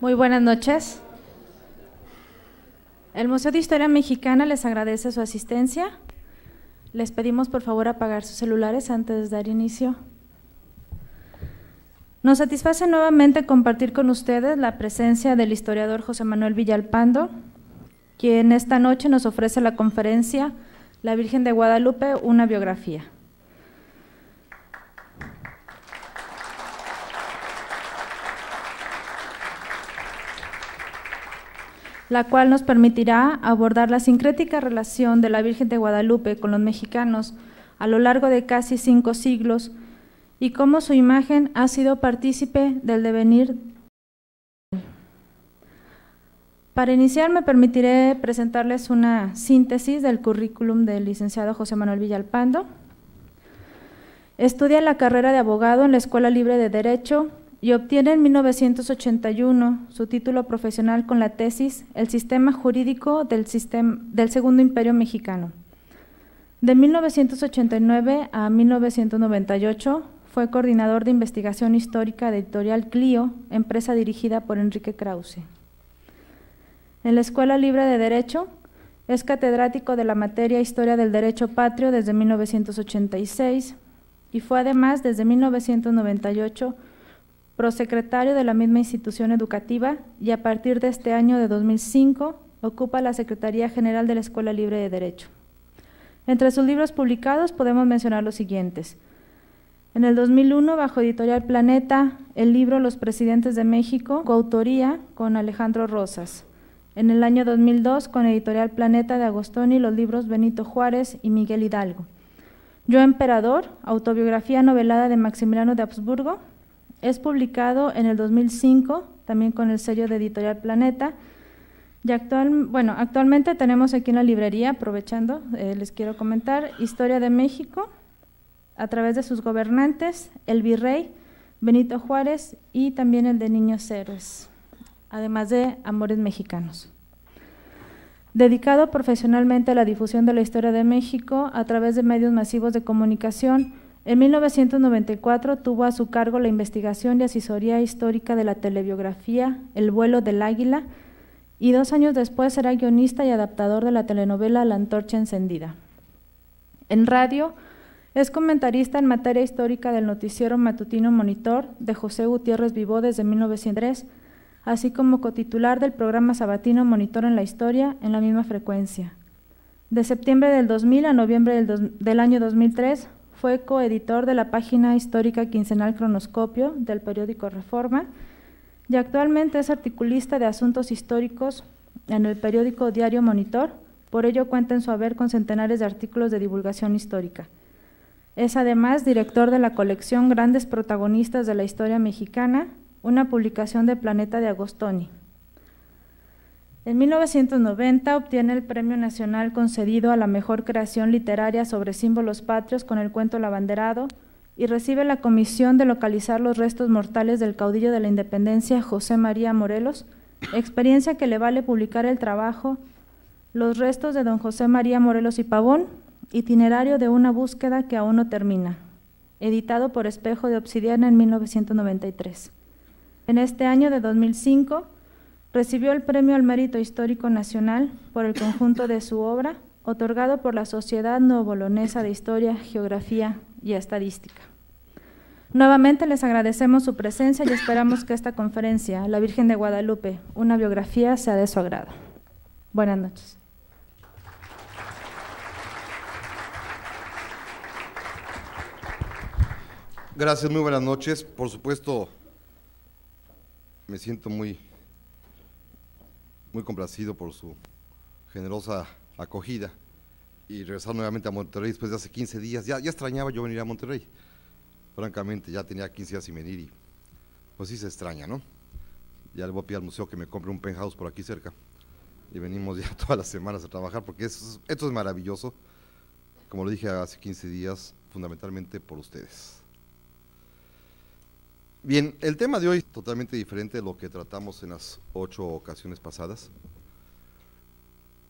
Muy buenas noches. El Museo de Historia Mexicana les agradece su asistencia. Les pedimos por favor apagar sus celulares antes de dar inicio. Nos satisface nuevamente compartir con ustedes la presencia del historiador José Manuel Villalpando, quien esta noche nos ofrece la conferencia La Virgen de Guadalupe, una biografía. La cual nos permitirá abordar la sincrética relación de la Virgen de Guadalupe con los mexicanos a lo largo de casi cinco siglos y cómo su imagen ha sido partícipe del devenir. Para iniciar me permitiré presentarles una síntesis del currículum del licenciado José Manuel Villalpando. Estudia la carrera de abogado en la Escuela Libre de Derecho y obtiene en 1981 su título profesional con la tesis El sistema jurídico del, Segundo Imperio Mexicano. De 1989 a 1998 fue coordinador de investigación histórica de Editorial Clio, empresa dirigida por Enrique Krause. En la Escuela Libre de Derecho es catedrático de la materia Historia del Derecho Patrio desde 1986 y fue además desde 1998 prosecretario de la misma institución educativa y a partir de este año de 2005 ocupa la Secretaría General de la Escuela Libre de Derecho. Entre sus libros publicados podemos mencionar los siguientes. En el 2001, bajo editorial Planeta, el libro Los Presidentes de México, coautoría con Alejandro Rosas. En el año 2002, con editorial Planeta de Agostoni, los libros Benito Juárez y Miguel Hidalgo. Yo Emperador, autobiografía novelada de Maximiliano de Habsburgo, es publicado en el 2005, también con el sello de Editorial Planeta. Y actual, bueno, actualmente tenemos aquí en la librería, aprovechando, eh, les quiero comentar, Historia de México, a través de sus gobernantes, el virrey, Benito Juárez y también el de Niños Héroes, además de Amores Mexicanos. Dedicado profesionalmente a la difusión de la historia de México a través de medios masivos de comunicación, en 1994 tuvo a su cargo la investigación y asesoría histórica de la telebiografía El vuelo del águila y dos años después será guionista y adaptador de la telenovela La antorcha encendida. En radio es comentarista en materia histórica del noticiero matutino Monitor de José Gutiérrez Vivó desde 1903, así como cotitular del programa sabatino Monitor en la Historia en la misma frecuencia. De septiembre del 2000 a noviembre del, del año 2003 fue coeditor de la página histórica quincenal Cronoscopio del periódico Reforma y actualmente es articulista de asuntos históricos en el periódico Diario Monitor, por ello cuenta en su haber con centenares de artículos de divulgación histórica. Es además director de la colección Grandes Protagonistas de la Historia Mexicana, una publicación de Planeta de Agostoni. En 1990 obtiene el Premio Nacional concedido a la mejor creación literaria sobre símbolos patrios con el cuento El Abanderado y recibe la comisión de localizar los restos mortales del caudillo de la independencia José María Morelos, experiencia que le vale publicar el trabajo Los restos de don José María Morelos y Pavón, itinerario de una búsqueda que aún no termina, editado por Espejo de Obsidiana en 1993. En este año de 2005, Recibió el Premio al Mérito Histórico Nacional por el conjunto de su obra, otorgado por la Sociedad Novolonesa de Historia, Geografía y Estadística. Nuevamente les agradecemos su presencia y esperamos que esta conferencia, La Virgen de Guadalupe, una biografía, sea de su agrado. Buenas noches. Gracias, muy buenas noches. Por supuesto, me siento muy muy complacido por su generosa acogida y regresar nuevamente a Monterrey después de hace 15 días. Ya, ya extrañaba yo venir a Monterrey. Francamente, ya tenía 15 días sin venir y pues sí se extraña, ¿no? Ya le voy a pedir al museo que me compre un penthouse por aquí cerca. Y venimos ya todas las semanas a trabajar porque esto es maravilloso. Como lo dije hace 15 días, fundamentalmente por ustedes. Bien, el tema de hoy es totalmente diferente de lo que tratamos en las ocho ocasiones pasadas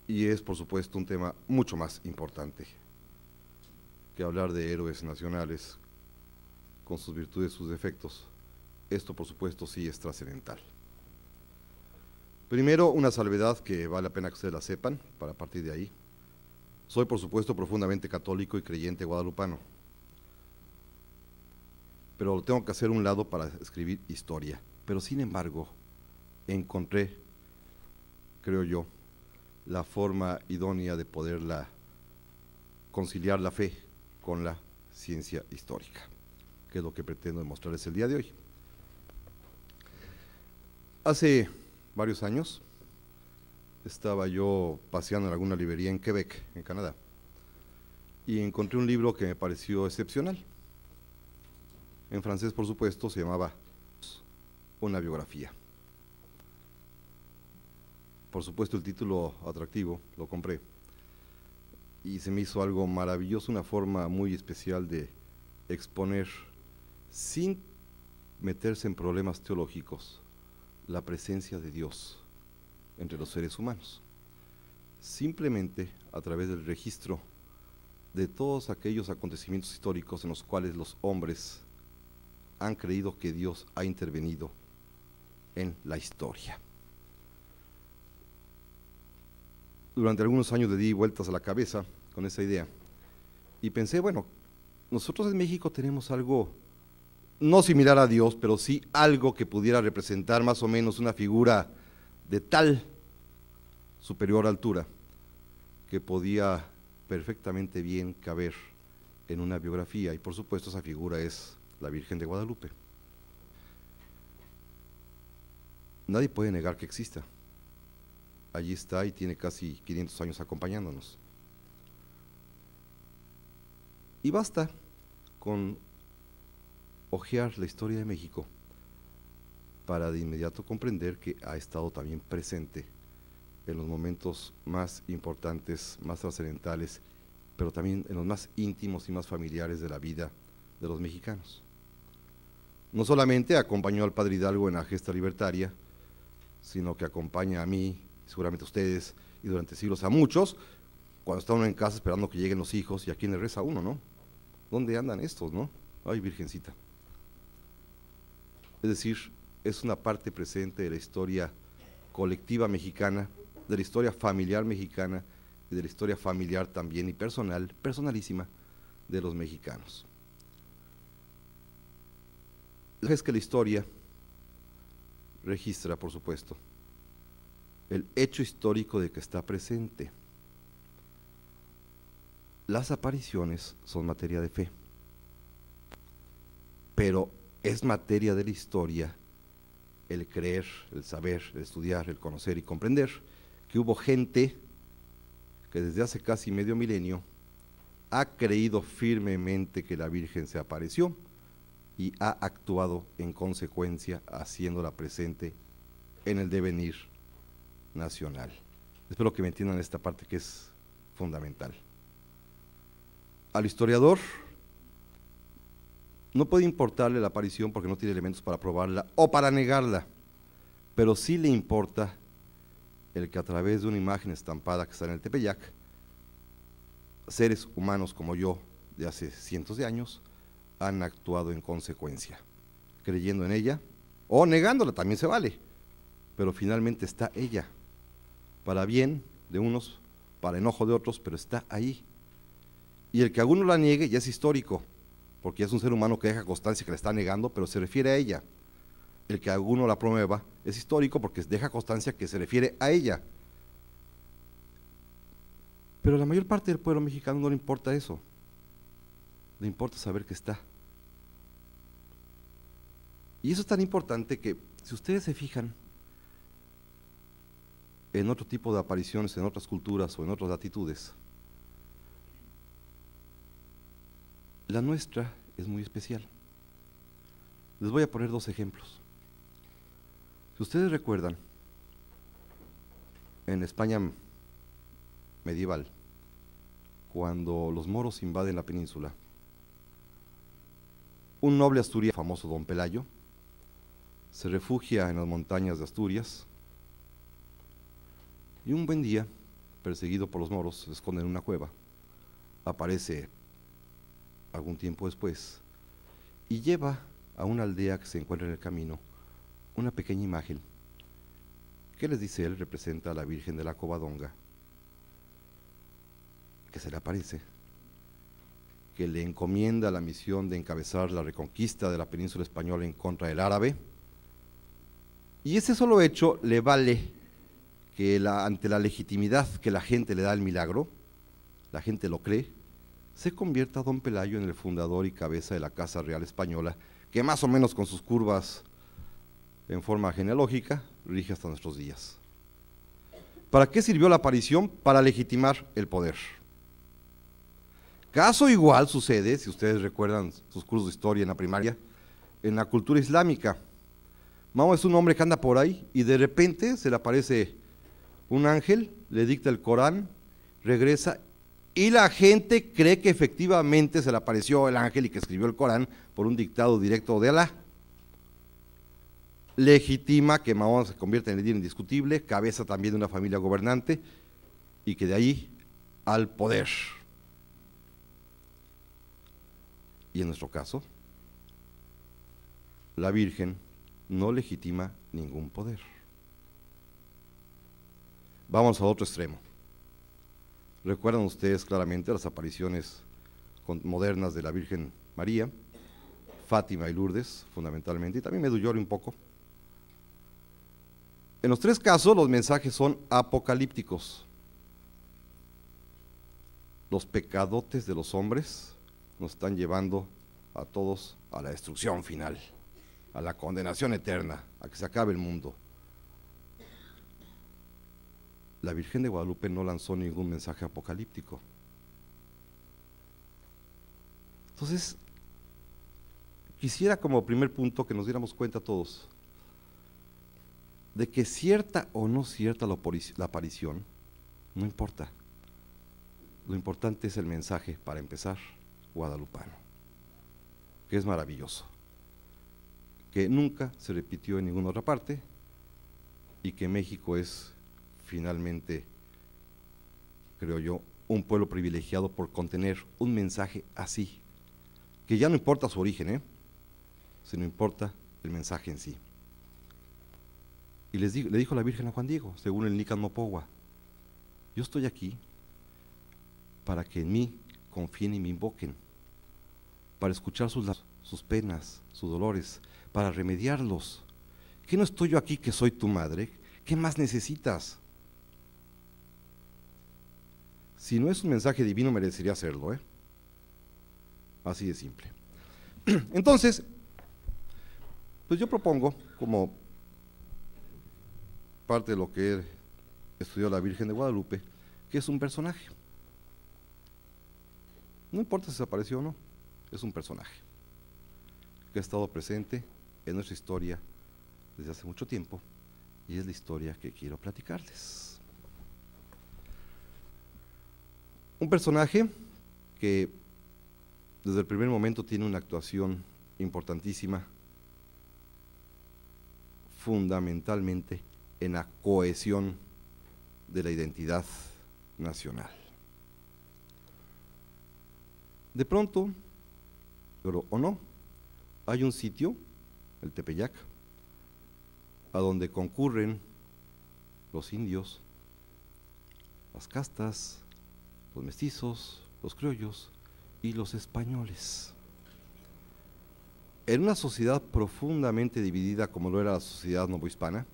y es por supuesto un tema mucho más importante que hablar de héroes nacionales con sus virtudes, sus defectos. Esto por supuesto sí es trascendental. Primero, una salvedad que vale la pena que ustedes la sepan, para partir de ahí. Soy, por supuesto, profundamente católico y creyente guadalupano, pero lo tengo que hacer un lado para escribir historia. Pero sin embargo, encontré, creo yo, la forma idónea de poderla conciliar la fe con la ciencia histórica, que es lo que pretendo demostrarles el día de hoy. Hace varios años estaba yo paseando en alguna librería en Quebec, en Canadá, y encontré un libro que me pareció excepcional. En francés, por supuesto, se llamaba Una biografía. Por supuesto, el título atractivo, lo compré. Y se me hizo algo maravilloso, una forma muy especial de exponer, sin meterse en problemas teológicos, la presencia de Dios entre los seres humanos. Simplemente a través del registro de todos aquellos acontecimientos históricos en los cuales los hombres han creído que Dios ha intervenido en la historia. Durante algunos años le di vueltas a la cabeza con esa idea y pensé, bueno, nosotros en México tenemos algo no similar a Dios, pero sí algo que pudiera representar más o menos una figura de tal superior altura que podía perfectamente bien caber en una biografía y por supuesto esa figura es la Virgen de Guadalupe. Nadie puede negar que exista. Allí está y tiene casi 500 años acompañándonos. Y basta con ojear la historia de México para de inmediato comprender que ha estado también presente en los momentos más importantes, más trascendentales, pero también en los más íntimos y más familiares de la vida de los mexicanos. No solamente acompañó al padre Hidalgo en la gesta libertaria, sino que acompaña a mí, seguramente a ustedes, y durante siglos a muchos, cuando está uno en casa esperando que lleguen los hijos, y a quién le reza uno, ¿no? ¿Dónde andan estos, no? Ay, virgencita. Es decir, es una parte presente de la historia colectiva mexicana, de la historia familiar mexicana y de la historia familiar también y personal, personalísima, de los mexicanos. Es que la historia registra, por supuesto, el hecho histórico de que está presente. Las apariciones son materia de fe, pero es materia de la historia el creer, el saber, el estudiar, el conocer y comprender que hubo gente que desde hace casi medio milenio ha creído firmemente que la Virgen se apareció y ha actuado en consecuencia haciéndola presente en el devenir nacional. Espero que me entiendan esta parte que es fundamental. Al historiador no puede importarle la aparición porque no tiene elementos para probarla o para negarla, pero sí le importa el que a través de una imagen estampada que está en el Tepeyac, seres humanos como yo de hace cientos de años han actuado en consecuencia, creyendo en ella o negándola, también se vale, pero finalmente está ella, para bien de unos, para enojo de otros, pero está ahí. Y el que alguno la niegue ya es histórico, porque es un ser humano que deja constancia que la está negando, pero se refiere a ella. El que alguno la promueva es histórico porque deja constancia que se refiere a ella. Pero a la mayor parte del pueblo mexicano no le importa eso. Le importa saber que está. Y eso es tan importante que si ustedes se fijan en otro tipo de apariciones, en otras culturas o en otras latitudes, La nuestra es muy especial. Les voy a poner dos ejemplos. Si ustedes recuerdan, en España medieval, cuando los moros invaden la península, un noble asturiano famoso, don Pelayo, se refugia en las montañas de Asturias y un buen día, perseguido por los moros, se esconde en una cueva. Aparece algún tiempo después, y lleva a una aldea que se encuentra en el camino una pequeña imagen ¿Qué les dice él? Representa a la Virgen de la Covadonga, que se le aparece, que le encomienda la misión de encabezar la reconquista de la península española en contra del árabe. Y ese solo hecho le vale que ante la legitimidad que la gente le da al milagro, la gente lo cree, se convierta don Pelayo en el fundador y cabeza de la Casa Real Española, que más o menos con sus curvas en forma genealógica rige hasta nuestros días. ¿Para qué sirvió la aparición? Para legitimar el poder. Caso igual sucede, si ustedes recuerdan sus cursos de historia en la primaria, en la cultura islámica. Mahoma es un hombre que anda por ahí y de repente se le aparece un ángel, le dicta el Corán, regresa y la gente cree que efectivamente se le apareció el ángel y que escribió el Corán por un dictado directo de Alá. Legitima que Mahoma se convierta en líder indiscutible, cabeza también de una familia gobernante y que de ahí al poder. Y en nuestro caso, la Virgen no legitima ningún poder. Vamos a otro extremo. Recuerdan ustedes claramente las apariciones modernas de la Virgen María, Fátima y Lourdes, fundamentalmente, y también Medjugorje un poco. En los tres casos los mensajes son apocalípticos. Los pecadotes de los hombres nos están llevando a todos a la destrucción final, a la condenación eterna, a que se acabe el mundo. La Virgen de Guadalupe no lanzó ningún mensaje apocalíptico. Entonces, quisiera como primer punto que nos diéramos cuenta todos de que cierta o no cierta la, aparición, no importa. Lo importante es el mensaje para empezar guadalupano, que es maravilloso, que nunca se repitió en ninguna otra parte y que México es finalmente, creo yo, un pueblo privilegiado por contener un mensaje así, que ya no importa su origen, ¿eh? sino importa el mensaje en sí. Y les le dijo la Virgen a Juan Diego, según el Nican Mopogua, yo estoy aquí para que en mí confíen y me invoquen, para escuchar sus, sus penas, sus dolores, para remediarlos. ¿Qué no estoy yo aquí que soy tu madre? ¿Qué más necesitas? Si no es un mensaje divino, merecería hacerlo, ¿eh? Así de simple. Entonces, pues yo propongo, como parte de lo que estudió la Virgen de Guadalupe, que es un personaje. No importa si apareció o no, es un personaje que ha estado presente en nuestra historia desde hace mucho tiempo y es la historia que quiero platicarles. Un personaje que desde el primer momento tiene una actuación importantísima, fundamentalmente en la cohesión de la identidad nacional. De pronto, pero o no, hay un sitio, el Tepeyac, a donde concurren los indios, las castas, los mestizos, los criollos y los españoles. En una sociedad profundamente dividida como lo era la sociedad novohispana,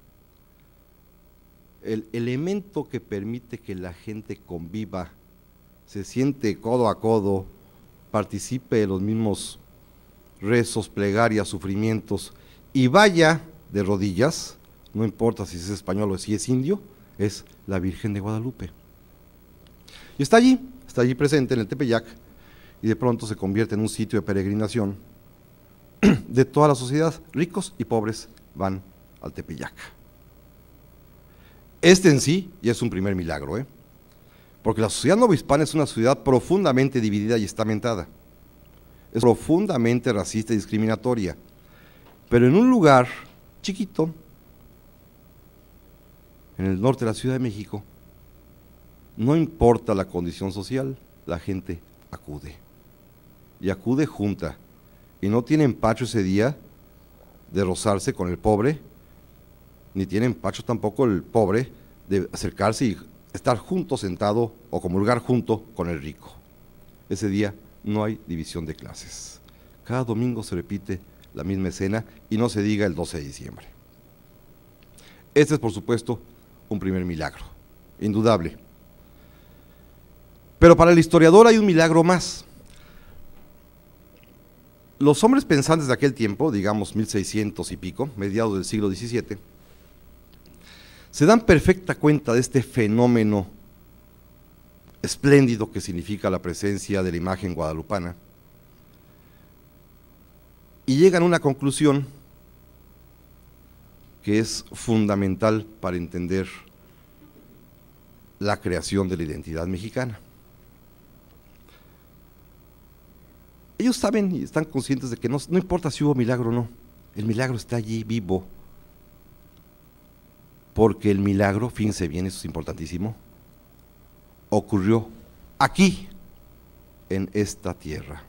el elemento que permite que la gente conviva, se siente codo a codo, participe de los mismos rezos, plegarias, sufrimientos y vaya de rodillas, no importa si es español o si es indio, es la Virgen de Guadalupe. Y está allí, está allí presente en el Tepeyac y de pronto se convierte en un sitio de peregrinación de toda la sociedad, ricos y pobres van al Tepeyac. Este en sí ya es un primer milagro, ¿eh? Porque la sociedad novohispana es una sociedad profundamente dividida y estamentada. Es profundamente racista y discriminatoria. Pero en un lugar chiquito, en el norte de la Ciudad de México, no importa la condición social, la gente acude. Y acude junta. Y no tiene empacho ese día de rozarse con el pobre, ni tiene empacho tampoco el pobre de acercarse y estar junto, sentado o comulgar junto con el rico. Ese día no hay división de clases. Cada domingo se repite la misma escena y no se diga el 12 de diciembre. Este es, por supuesto, un primer milagro, indudable. Pero para el historiador hay un milagro más. Los hombres pensantes de aquel tiempo, digamos 1600 y pico, mediados del siglo XVII, se dan perfecta cuenta de este fenómeno espléndido que significa la presencia de la imagen guadalupana y llegan a una conclusión que es fundamental para entender la creación de la identidad mexicana. Ellos saben y están conscientes de que no, importa si hubo milagro o no, el milagro está allí vivo, porque el milagro, fíjense bien, eso es importantísimo, ocurrió aquí, en esta tierra.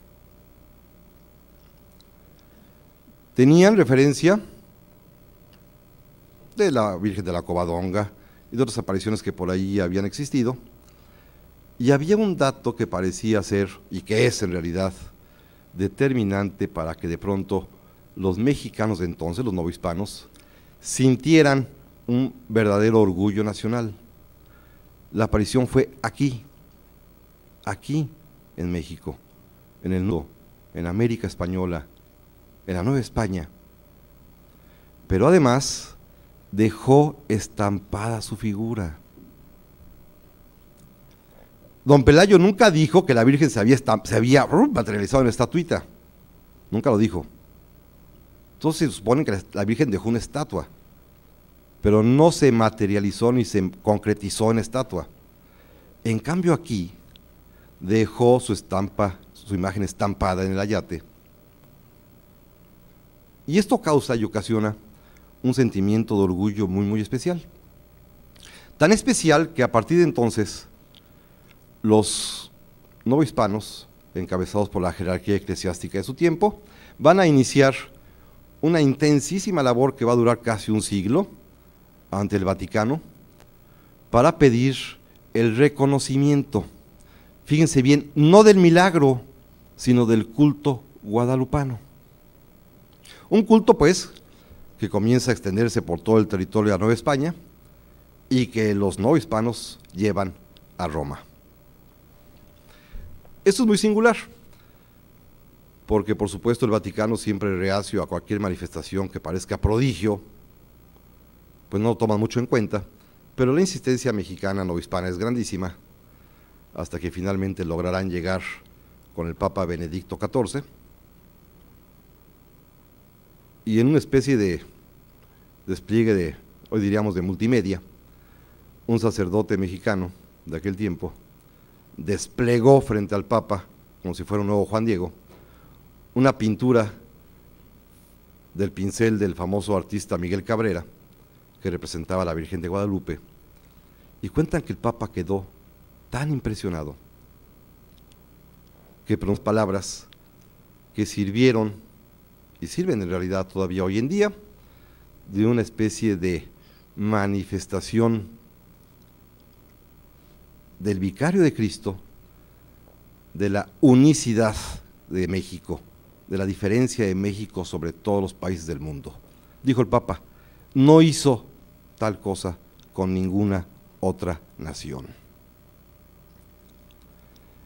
Tenían referencia de la Virgen de la Covadonga y de otras apariciones que por ahí habían existido, y había un dato que parecía ser, y que es en realidad, determinante para que de pronto los mexicanos de entonces, los novohispanos, sintieran un verdadero orgullo nacional. La aparición fue aquí, aquí en México, en el nudo, en América Española, en la Nueva España. Pero además dejó estampada su figura. Don Pelayo nunca dijo que la Virgen se había, se había materializado en estatuita. Nunca lo dijo. Entonces se supone que la Virgen dejó una estatua, pero no se materializó ni se concretizó en estatua. En cambio aquí dejó su estampa, su imagen estampada en el ayate. Y esto causa y ocasiona un sentimiento de orgullo muy, muy especial. Tan especial que a partir de entonces los novohispanos, encabezados por la jerarquía eclesiástica de su tiempo, van a iniciar una intensísima labor que va a durar casi un siglo ante el Vaticano para pedir el reconocimiento, fíjense bien, no del milagro, sino del culto guadalupano. Un culto, pues, que comienza a extenderse por todo el territorio de la Nueva España y que los no hispanos llevan a Roma. Esto es muy singular, porque por supuesto el Vaticano siempre reacio a cualquier manifestación que parezca prodigio, pues no lo toman mucho en cuenta, pero la insistencia mexicana no hispana es grandísima, hasta que finalmente lograrán llegar con el Papa Benedicto XIV, y en una especie de despliegue de, hoy diríamos, de multimedia, un sacerdote mexicano de aquel tiempo desplegó frente al Papa, como si fuera un nuevo Juan Diego, una pintura del pincel del famoso artista Miguel Cabrera, que representaba a la Virgen de Guadalupe, y cuentan que el Papa quedó tan impresionado que pronuncias palabras que sirvieron y sirven en realidad todavía hoy en día de una especie de manifestación del vicario de Cristo, de la unicidad de México, de la diferencia de México sobre todos los países del mundo. Dijo el Papa, no hizo tal cosa con ninguna otra nación.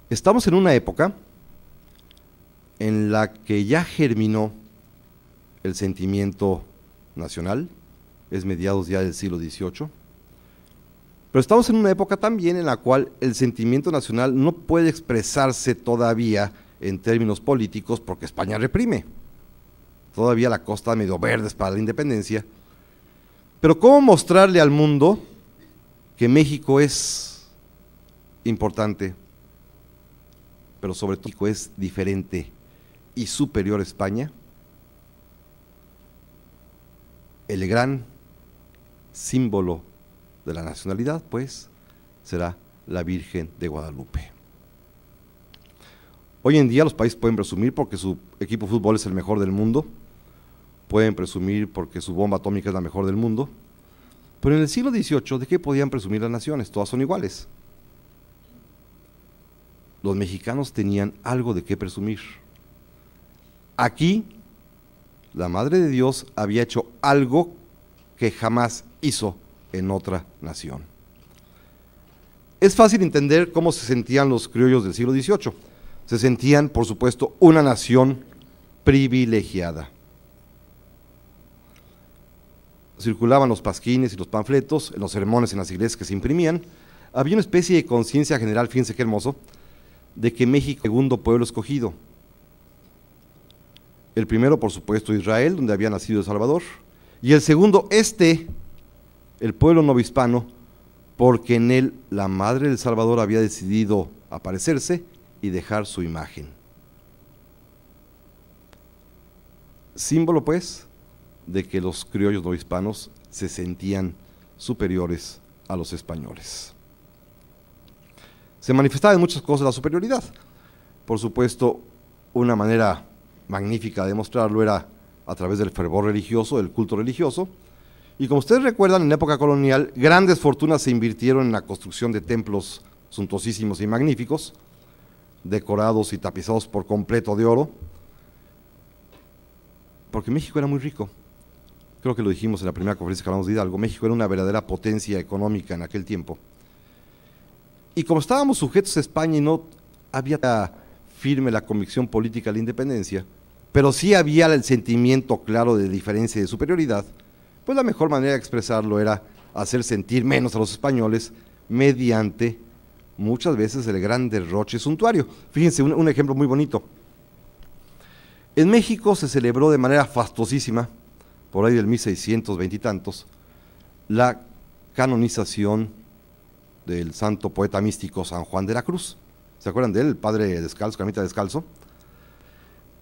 Estamos en una época en la que ya germinó el sentimiento nacional, es mediados ya del siglo XVIII, pero estamos en una época también en la cual el sentimiento nacional no puede expresarse todavía en términos políticos porque España reprime. Todavía la costa medio verde es para la independencia. Pero ¿cómo mostrarle al mundo que México es importante, pero sobre todo es diferente y superior a España? El gran símbolo de la nacionalidad, pues, será la Virgen de Guadalupe. Hoy en día los países pueden presumir porque su equipo de fútbol es el mejor del mundo, pueden presumir porque su bomba atómica es la mejor del mundo, Pero en el siglo XVIII, ¿de qué podían presumir las naciones? Todas son iguales. Los mexicanos tenían algo de qué presumir. Aquí, la Madre de Dios había hecho algo que jamás hizo en otra nación. Es fácil entender cómo se sentían los criollos del siglo XVIII. Se sentían, por supuesto, una nación privilegiada. Circulaban los pasquines y los panfletos en los sermones en las iglesias que se imprimían. Había una especie de conciencia general, fíjense qué hermoso, de que México segundo pueblo escogido. El primero, por supuesto, Israel, donde había nacido El Salvador. Y el segundo, este, el pueblo novohispano, porque en él la madre del Salvador había decidido aparecerse y dejar su imagen. Símbolo, pues, de que los criollos no hispanos se sentían superiores a los españoles. Se manifestaba en muchas cosas la superioridad. Por supuesto, una manera magnífica de demostrarlo era a través del fervor religioso, del culto religioso. Y como ustedes recuerdan, en época colonial, grandes fortunas se invirtieron en la construcción de templos suntuosísimos y magníficos, decorados y tapizados por completo de oro, porque México era muy rico. Creo que lo dijimos en la primera conferencia que hablamos de Hidalgo. México era una verdadera potencia económica en aquel tiempo. Y como estábamos sujetos a España y no había firme la convicción política de la independencia, pero sí había el sentimiento claro de diferencia y de superioridad, pues la mejor manera de expresarlo era hacer sentir menos a los españoles mediante muchas veces el gran derroche suntuario. Fíjense, un, un ejemplo muy bonito. En México se celebró de manera fastosísima, por ahí del 1620 y tantos, la canonización del santo poeta místico San Juan de la Cruz. ¿Se acuerdan de él? El padre descalzo, camita descalzo.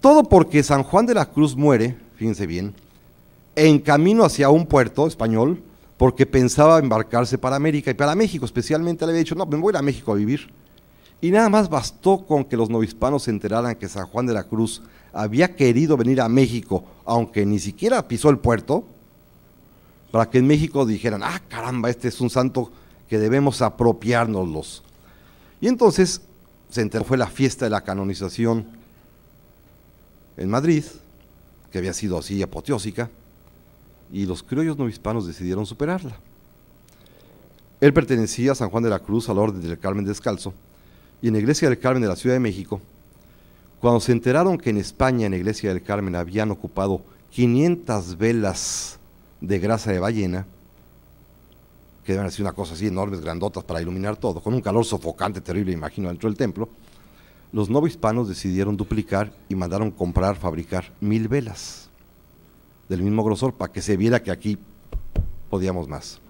Todo porque San Juan de la Cruz muere, fíjense bien, en camino hacia un puerto español, porque pensaba embarcarse para América y para México, especialmente le había dicho, no, me voy a México a vivir. Y nada más bastó con que los novispanos se enteraran que San Juan de la Cruz había querido venir a México, aunque ni siquiera pisó el puerto, para que en México dijeran, ah, caramba, este es un santo que debemos apropiárnoslos. Y entonces se enteró, fue la fiesta de la canonización en Madrid, que había sido así apoteósica, y los criollos novispanos decidieron superarla. Él pertenecía a San Juan de la Cruz, a la Orden del Carmen Descalzo, y en la Iglesia del Carmen de la Ciudad de México, cuando se enteraron que en España, en la Iglesia del Carmen, habían ocupado 500 velas de grasa de ballena, que deben ser una cosa así, enormes, grandotas para iluminar todo, con un calor sofocante, terrible, imagino, dentro del templo, los novohispanos decidieron duplicar y mandaron comprar, fabricar mil velas del mismo grosor para que se viera que aquí podíamos más.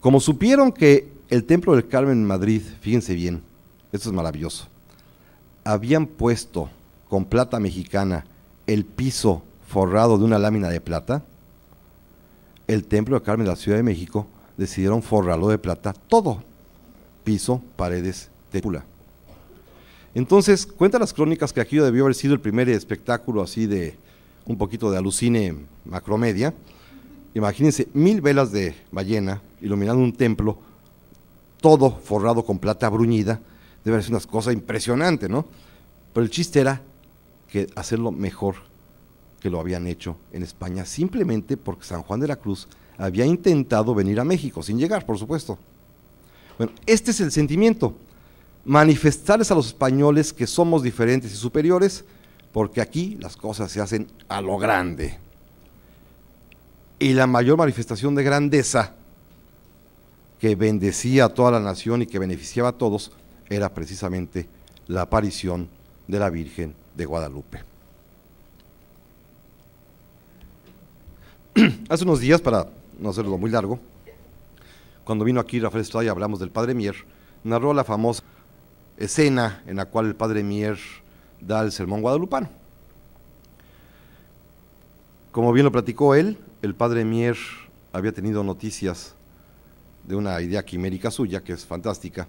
Como supieron que el Templo del Carmen en Madrid, fíjense bien, esto es maravilloso, habían puesto con plata mexicana el piso forrado de una lámina de plata, el Templo del Carmen de la Ciudad de México decidieron forrarlo de plata todo, piso, paredes, tépula. Entonces, cuenta las crónicas que aquello debió haber sido el primer espectáculo así de un poquito de alucine macromedia. Imagínense mil velas de ballena iluminando un templo, todo forrado con plata bruñida. Debe ser una cosa impresionante, ¿no? Pero el chiste era que hacerlo mejor que lo habían hecho en España, simplemente porque San Juan de la Cruz había intentado venir a México, sin llegar, por supuesto. Bueno, este es el sentimiento manifestarles a los españoles que somos diferentes y superiores, porque aquí las cosas se hacen a lo grande. Y la mayor manifestación de grandeza que bendecía a toda la nación y que beneficiaba a todos era precisamente la aparición de la Virgen de Guadalupe. Hace unos días, para no hacerlo muy largo, cuando vino aquí Rafael Estrada y hablamos del Padre Mier, narró la famosa escena en la cual el padre Mier da el sermón guadalupano. Como bien lo platicó él, el padre Mier había tenido noticias de una idea quimérica suya, que es fantástica,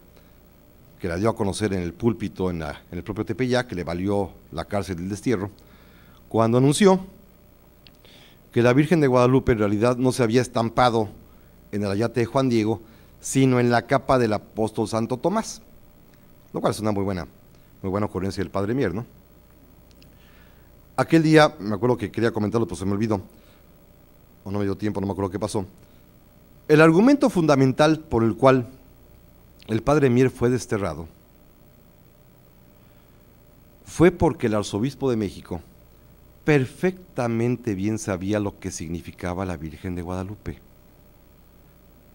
que la dio a conocer en el púlpito en, en el propio Tepeyac, que le valió la cárcel del destierro, cuando anunció que la Virgen de Guadalupe en realidad no se había estampado en el ayate de Juan Diego, sino en la capa del apóstol Santo Tomás, lo cual es una muy buena, muy buena ocurrencia del Padre Mier, ¿no? Aquel día, me acuerdo que quería comentarlo, pero se me olvidó, o no me dio tiempo, no me acuerdo qué pasó. El argumento fundamental por el cual el Padre Mier fue desterrado fue porque el arzobispo de México perfectamente bien sabía lo que significaba la Virgen de Guadalupe.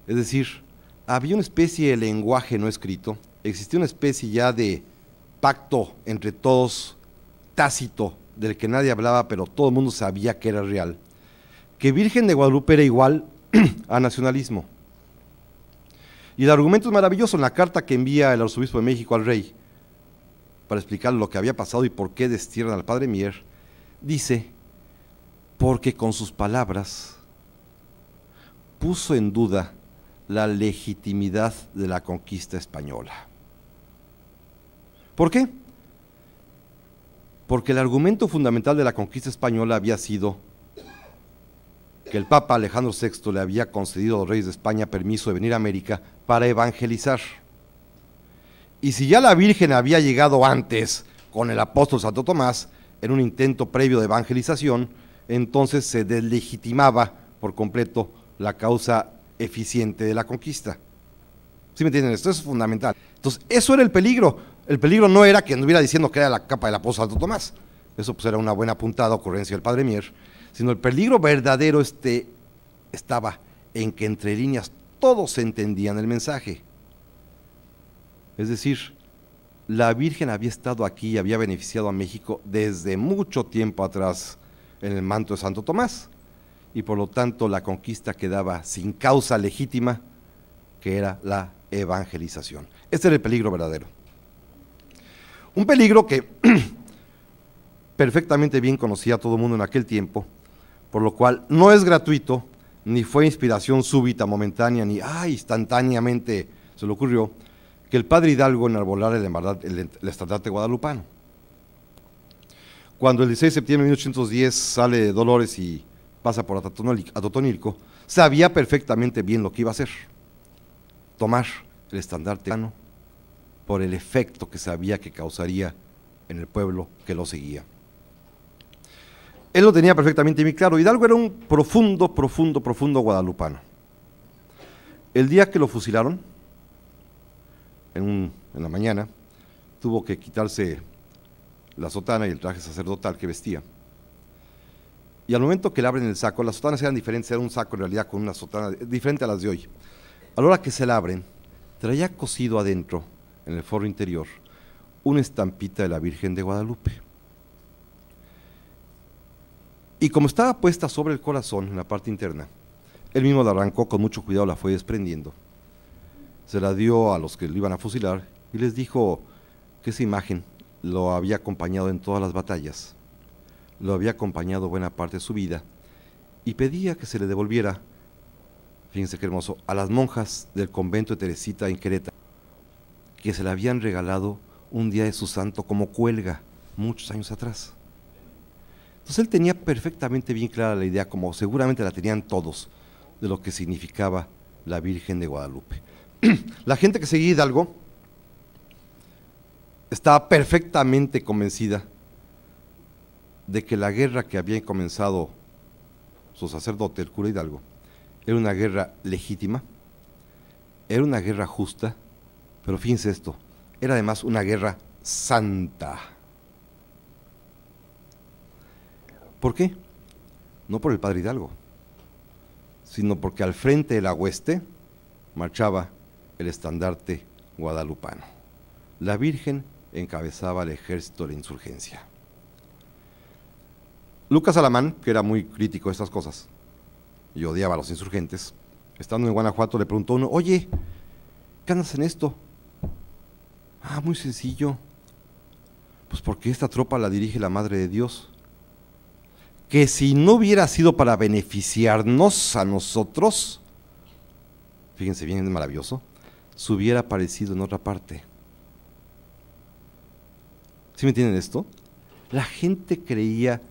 Es decir, había una especie de lenguaje no escrito, existía una especie ya de pacto entre todos, tácito, del que nadie hablaba, pero todo el mundo sabía que era real, que Virgen de Guadalupe era igual a nacionalismo. Y el argumento es maravilloso en la carta que envía el arzobispo de México al rey, para explicar lo que había pasado y por qué destierran al padre Mier, dice, porque con sus palabras puso en duda la legitimidad de la conquista española. ¿Por qué? Porque el argumento fundamental de la conquista española había sido que el Papa Alejandro VI le había concedido a los reyes de España permiso de venir a América para evangelizar. Y si ya la Virgen había llegado antes con el apóstol Santo Tomás, en un intento previo de evangelización, entonces se deslegitimaba por completo la causa eficiente de la conquista. ¿Sí me entienden? Esto es fundamental. Entonces, eso era el peligro. El peligro no era que anduviera diciendo que era la capa del apóstol Santo Tomás. Eso pues era una buena puntada, ocurrencia del padre Mier. Sino el peligro verdadero este, estaba en que entre líneas todos entendían el mensaje. Es decir, la Virgen había estado aquí y había beneficiado a México desde mucho tiempo atrás en el manto de Santo Tomás, y por lo tanto la conquista quedaba sin causa legítima, que era la evangelización. Este era el peligro verdadero. Un peligro que perfectamente bien conocía todo el mundo en aquel tiempo, por lo cual no es gratuito, ni fue inspiración súbita, momentánea, ni ay, instantáneamente se le ocurrió, que el padre Hidalgo enarbolara el, el, el estandarte guadalupano. Cuando el 16 de septiembre de 1810 sale de Dolores y pasa por Atotonilco, sabía perfectamente bien lo que iba a hacer. Tomar el estandarte por el efecto que sabía que causaría en el pueblo que lo seguía. Él lo tenía perfectamente bien claro. Hidalgo era un profundo, profundo, profundo guadalupano. El día que lo fusilaron, en, la mañana, tuvo que quitarse la sotana y el traje sacerdotal que vestía. Y al momento que le abren el saco, las sotanas eran diferentes, era un saco en realidad con una sotana diferente a las de hoy. A la hora que se la abren, traía cosido adentro, en el forro interior, una estampita de la Virgen de Guadalupe. Y como estaba puesta sobre el corazón, en la parte interna, él mismo la arrancó con mucho cuidado, la fue desprendiendo se la dio a los que lo iban a fusilar y les dijo que esa imagen lo había acompañado en todas las batallas, lo había acompañado buena parte de su vida y pedía que se le devolviera, fíjense qué hermoso, a las monjas del convento de Teresita en Querétaro, que se le habían regalado un día de su santo como cuelga muchos años atrás. Entonces él tenía perfectamente bien clara la idea, como seguramente la tenían todos, de lo que significaba la Virgen de Guadalupe. la gente que seguía Hidalgo estaba perfectamente convencida de que la guerra que había comenzado su sacerdote, el cura Hidalgo, era una guerra legítima, era una guerra justa, pero fíjense esto, era además una guerra santa. ¿Por qué? No por el padre Hidalgo, sino porque al frente de la hueste marchaba el estandarte guadalupano. La Virgen encabezaba el ejército de la insurgencia. Lucas Alamán, que era muy crítico de estas cosas y odiaba a los insurgentes, estando en Guanajuato le preguntó a uno, oye, ¿qué andas en esto? Ah, muy sencillo. Pues porque esta tropa la dirige la Madre de Dios. Que si no hubiera sido para beneficiarnos a nosotros, fíjense bien, es maravilloso, se hubiera aparecido en otra parte. ¿Sí me entienden esto? La gente creía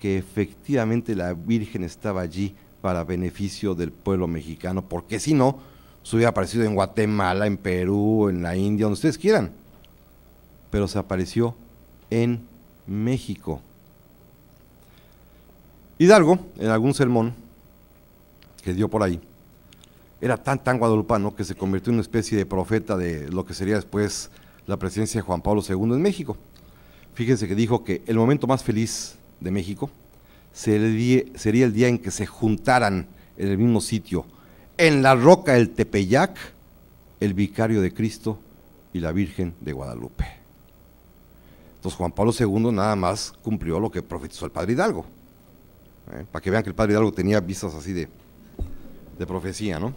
que efectivamente la Virgen estaba allí para beneficio del pueblo mexicano, porque si no, se hubiera aparecido en Guatemala, en Perú, en la India, donde ustedes quieran. Pero se apareció en México. Hidalgo, en algún sermón que dio por ahí, era tan tan guadalupano que se convirtió en una especie de profeta de lo que sería después la presidencia de Juan Pablo II en México. Fíjense que dijo que el momento más feliz de México sería el día en que se juntaran en el mismo sitio, en la roca del Tepeyac, el vicario de Cristo y la Virgen de Guadalupe. Entonces Juan Pablo II nada más cumplió lo que profetizó el padre Hidalgo. ¿Eh? Para que vean que el padre Hidalgo tenía vistas así de, de profecía, ¿no?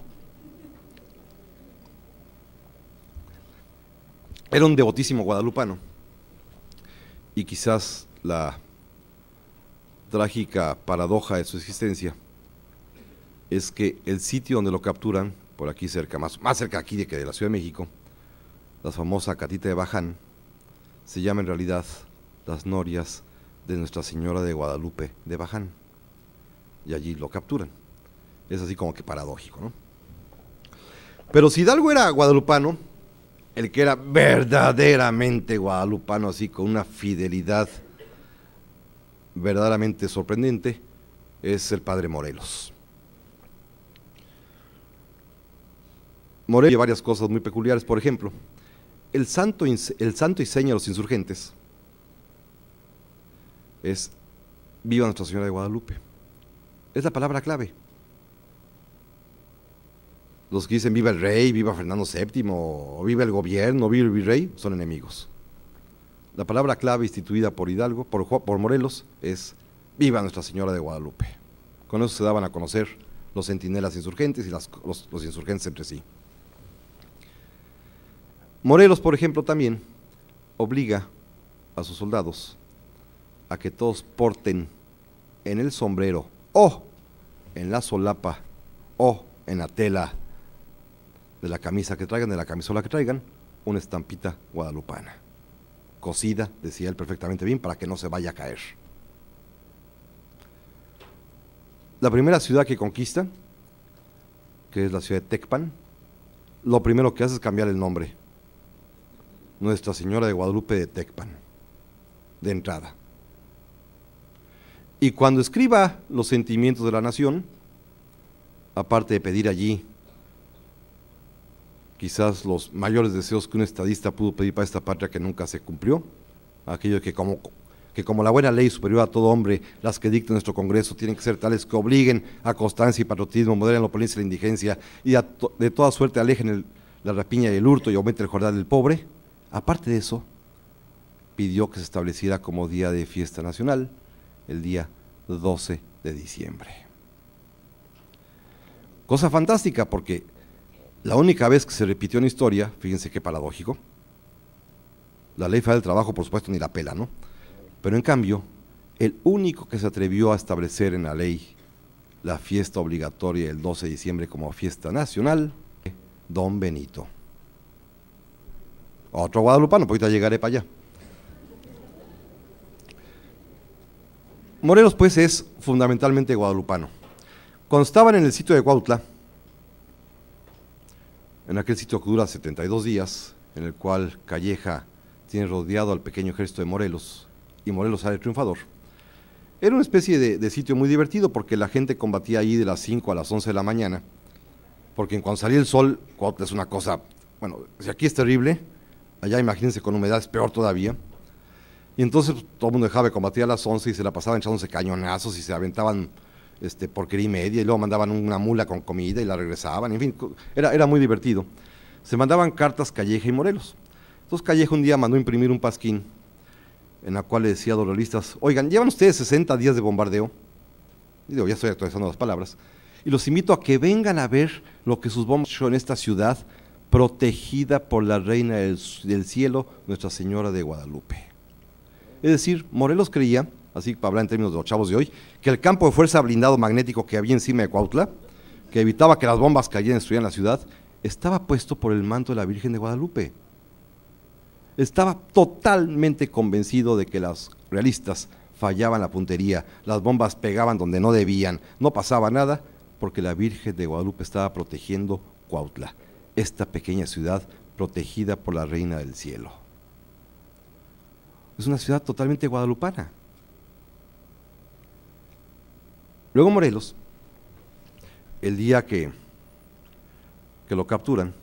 Era un devotísimo guadalupano. Y quizás la trágica paradoja de su existencia es que el sitio donde lo capturan, por aquí cerca, más, más cerca aquí de que de la Ciudad de México, la famosa Catita de Baján, se llama en realidad las norias de Nuestra Señora de Guadalupe de Baján. Y allí lo capturan. Es así como que paradójico, ¿no? Pero si Hidalgo era guadalupano, el que era verdaderamente guadalupano, así con una fidelidad verdaderamente sorprendente, es el padre Morelos. Morelos tiene varias cosas muy peculiares, por ejemplo, el santo, el santo y seña a los insurgentes es Viva Nuestra Señora de Guadalupe. Es la palabra clave. Los que dicen viva el rey, viva Fernando VII, viva el gobierno, viva el virrey, son enemigos. La palabra clave instituida por Hidalgo, por, por Morelos, es viva Nuestra Señora de Guadalupe. Con eso se daban a conocer los centinelas insurgentes y los, los insurgentes entre sí. Morelos, por ejemplo, también obliga a sus soldados a que todos porten en el sombrero o en la solapa o en la tela de la camisa que traigan, de la camisola que traigan, una estampita guadalupana. Cosida, decía él perfectamente bien, para que no se vaya a caer. La primera ciudad que conquista, que es la ciudad de Tecpan, lo primero que hace es cambiar el nombre. Nuestra Señora de Guadalupe de Tecpan, de entrada. Y cuando escriba los sentimientos de la nación, aparte de pedir allí quizás los mayores deseos que un estadista pudo pedir para esta patria que nunca se cumplió, aquello que como, que como la buena ley superior a todo hombre, las que dicta nuestro Congreso tienen que ser tales que obliguen a constancia y patriotismo, moderen la opulencia y la indigencia y de toda suerte alejen la rapiña y el hurto y aumenten el jornal del pobre. Aparte de eso, pidió que se estableciera como día de fiesta nacional el día 12 de diciembre. Cosa fantástica porque la única vez que se repitió en historia, fíjense qué paradójico, la ley federal del trabajo por supuesto ni la pela, ¿no? Pero en cambio, el único que se atrevió a establecer en la ley la fiesta obligatoria del 12 de diciembre como fiesta nacional, don Benito. Otro guadalupano, pues ahorita llegaré para allá. Morelos pues es fundamentalmente guadalupano. Cuando estaban en el sitio de Cuautla, en aquel sitio que dura 72 días, en el cual Calleja tiene rodeado al pequeño ejército de Morelos y Morelos sale triunfador. Era una especie de, sitio muy divertido porque la gente combatía ahí de las 5 a las 11 de la mañana, porque en cuando salía el sol, Cuautla es una cosa, bueno, si aquí es terrible, allá imagínense con humedad es peor todavía. Y entonces todo el mundo dejaba de combatir a las 11 y se la pasaban echándose cañonazos y se aventaban este, porquería y media, y luego mandaban una mula con comida y la regresaban, en fin, era, era muy divertido. Se mandaban cartas Calleja y Morelos. Entonces Calleja un día mandó imprimir un pasquín en la cual le decía a los realistas, oigan, llevan ustedes 60 días de bombardeo, y digo, ya estoy actualizando las palabras, y los invito a que vengan a ver lo que sus bombas en esta ciudad, protegida por la Reina del Cielo, Nuestra Señora de Guadalupe. Es decir, Morelos creía así para hablar en términos de los chavos de hoy, que el campo de fuerza blindado magnético que había encima de Cuautla, que evitaba que las bombas cayeran y destruyeran la ciudad, estaba puesto por el manto de la Virgen de Guadalupe. Estaba totalmente convencido de que los realistas fallaban la puntería, las bombas pegaban donde no debían, no pasaba nada, porque la Virgen de Guadalupe estaba protegiendo Cuautla, esta pequeña ciudad protegida por la Reina del Cielo. Es una ciudad totalmente guadalupana. Luego Morelos, el día que, que lo capturan,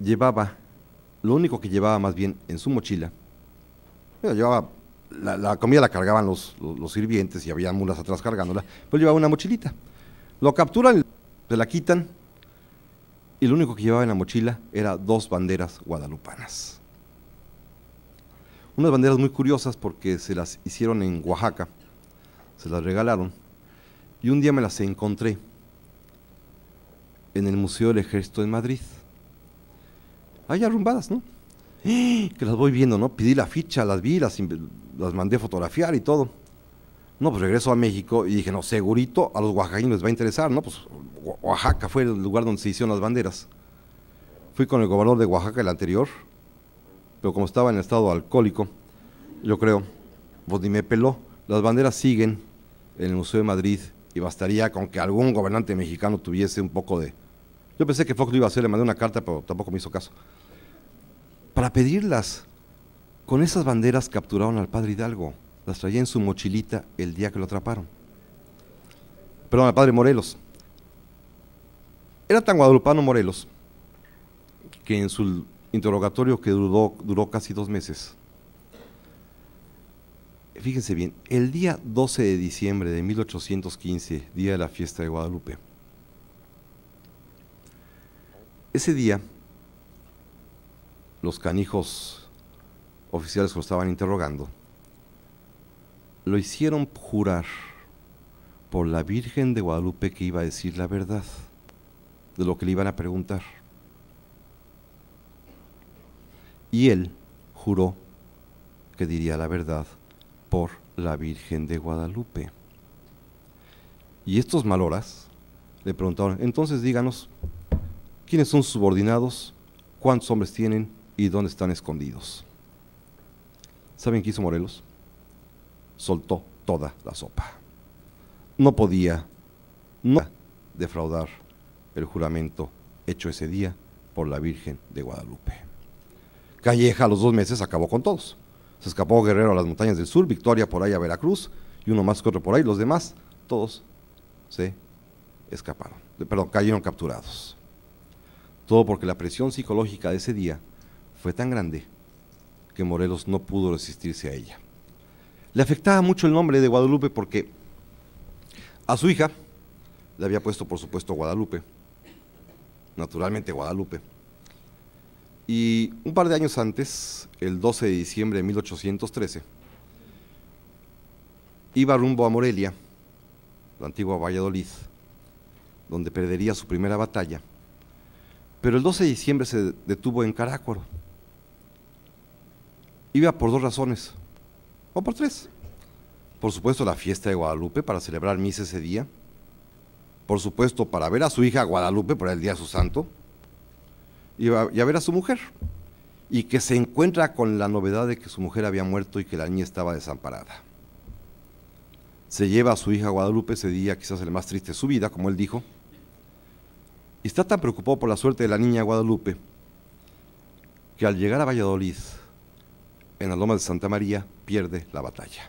llevaba, lo único que llevaba más bien en su mochila, llevaba, la, comida la cargaban los, sirvientes y había mulas atrás cargándola, pero llevaba una mochilita. Lo capturan, se la quitan y lo único que llevaba en la mochila era dos banderas guadalupanas. Unas banderas muy curiosas porque se las hicieron en Oaxaca, se las regalaron y un día me las encontré en el Museo del Ejército de Madrid ahí arrumbadas, ¿no? Que las voy viendo, ¿no? Pedí la ficha, las vi, las, las mandé fotografiar y todo. No, pues regreso a México y dije, no, segurito a los oaxaqueños les va a interesar, ¿no? Pues Oaxaca fue el lugar donde se hicieron las banderas. Fui con el gobernador de Oaxaca, el anterior, pero como estaba en estado alcohólico, yo creo, pues ni me peló. Las banderas siguen en el Museo de Madrid y bastaría con que algún gobernante mexicano tuviese un poco de, yo pensé que Fox lo iba a hacer, le mandé una carta, pero tampoco me hizo caso. Para pedirlas, con esas banderas capturaron al padre Hidalgo. Las traía en su mochilita el día que lo atraparon. Perdón, al padre Morelos. Era tan guadalupano Morelos que en su interrogatorio que duró, duró casi dos meses, fíjense bien, el día 12 de diciembre de 1815, día de la fiesta de Guadalupe, ese día, los canijos oficiales que lo estaban interrogando, lo hicieron jurar por la Virgen de Guadalupe que iba a decir la verdad de lo que le iban a preguntar. Y él juró que diría la verdad por la Virgen de Guadalupe. Y estos maloras le preguntaron, entonces díganos, quiénes son subordinados, cuántos hombres tienen y dónde están escondidos. ¿Saben qué hizo Morelos? Soltó toda la sopa. No podía no defraudar el juramento hecho ese día por la Virgen de Guadalupe. Calleja a los dos meses acabó con todos. Se escapó Guerrero a las montañas del sur, Victoria por ahí a Veracruz y uno más que otro por ahí. Los demás, todos se escaparon, perdón, cayeron capturados. Todo porque la presión psicológica de ese día fue tan grande que Morelos no pudo resistirse a ella. Le afectaba mucho el nombre de Guadalupe porque a su hija le había puesto, por supuesto, Guadalupe, naturalmente Guadalupe. Y un par de años antes, el 12 de diciembre de 1813, iba rumbo a Morelia, la antigua Valladolid, donde perdería su primera batalla pero el 12 de diciembre se detuvo en Carácuaro. Iba por dos razones, o por tres. Por supuesto, la fiesta de Guadalupe para celebrar misa ese día. Por supuesto, para ver a su hija Guadalupe por el día de su santo. Y a, ver a su mujer. Y que se encuentra con la novedad de que su mujer había muerto y que la niña estaba desamparada. Se lleva a su hija Guadalupe ese día, quizás el más triste de su vida, como él dijo, y está tan preocupado por la suerte de la niña Guadalupe que al llegar a Valladolid, en la loma de Santa María, pierde la batalla.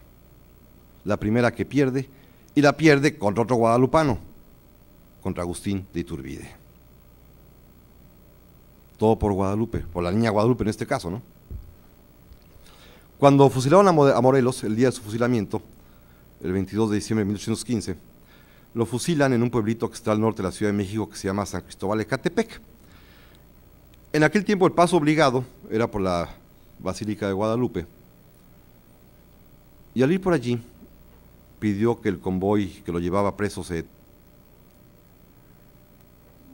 La primera que pierde, y la pierde contra otro guadalupano, contra Agustín de Iturbide. Todo por Guadalupe, por la niña Guadalupe en este caso, ¿no? Cuando fusilaron a Morelos, el día de su fusilamiento, el 22 de diciembre de 1815, lo fusilan en un pueblito que está al norte de la Ciudad de México que se llama San Cristóbal de Catepec. En aquel tiempo el paso obligado era por la Basílica de Guadalupe. Y al ir por allí, pidió que el convoy que lo llevaba preso se...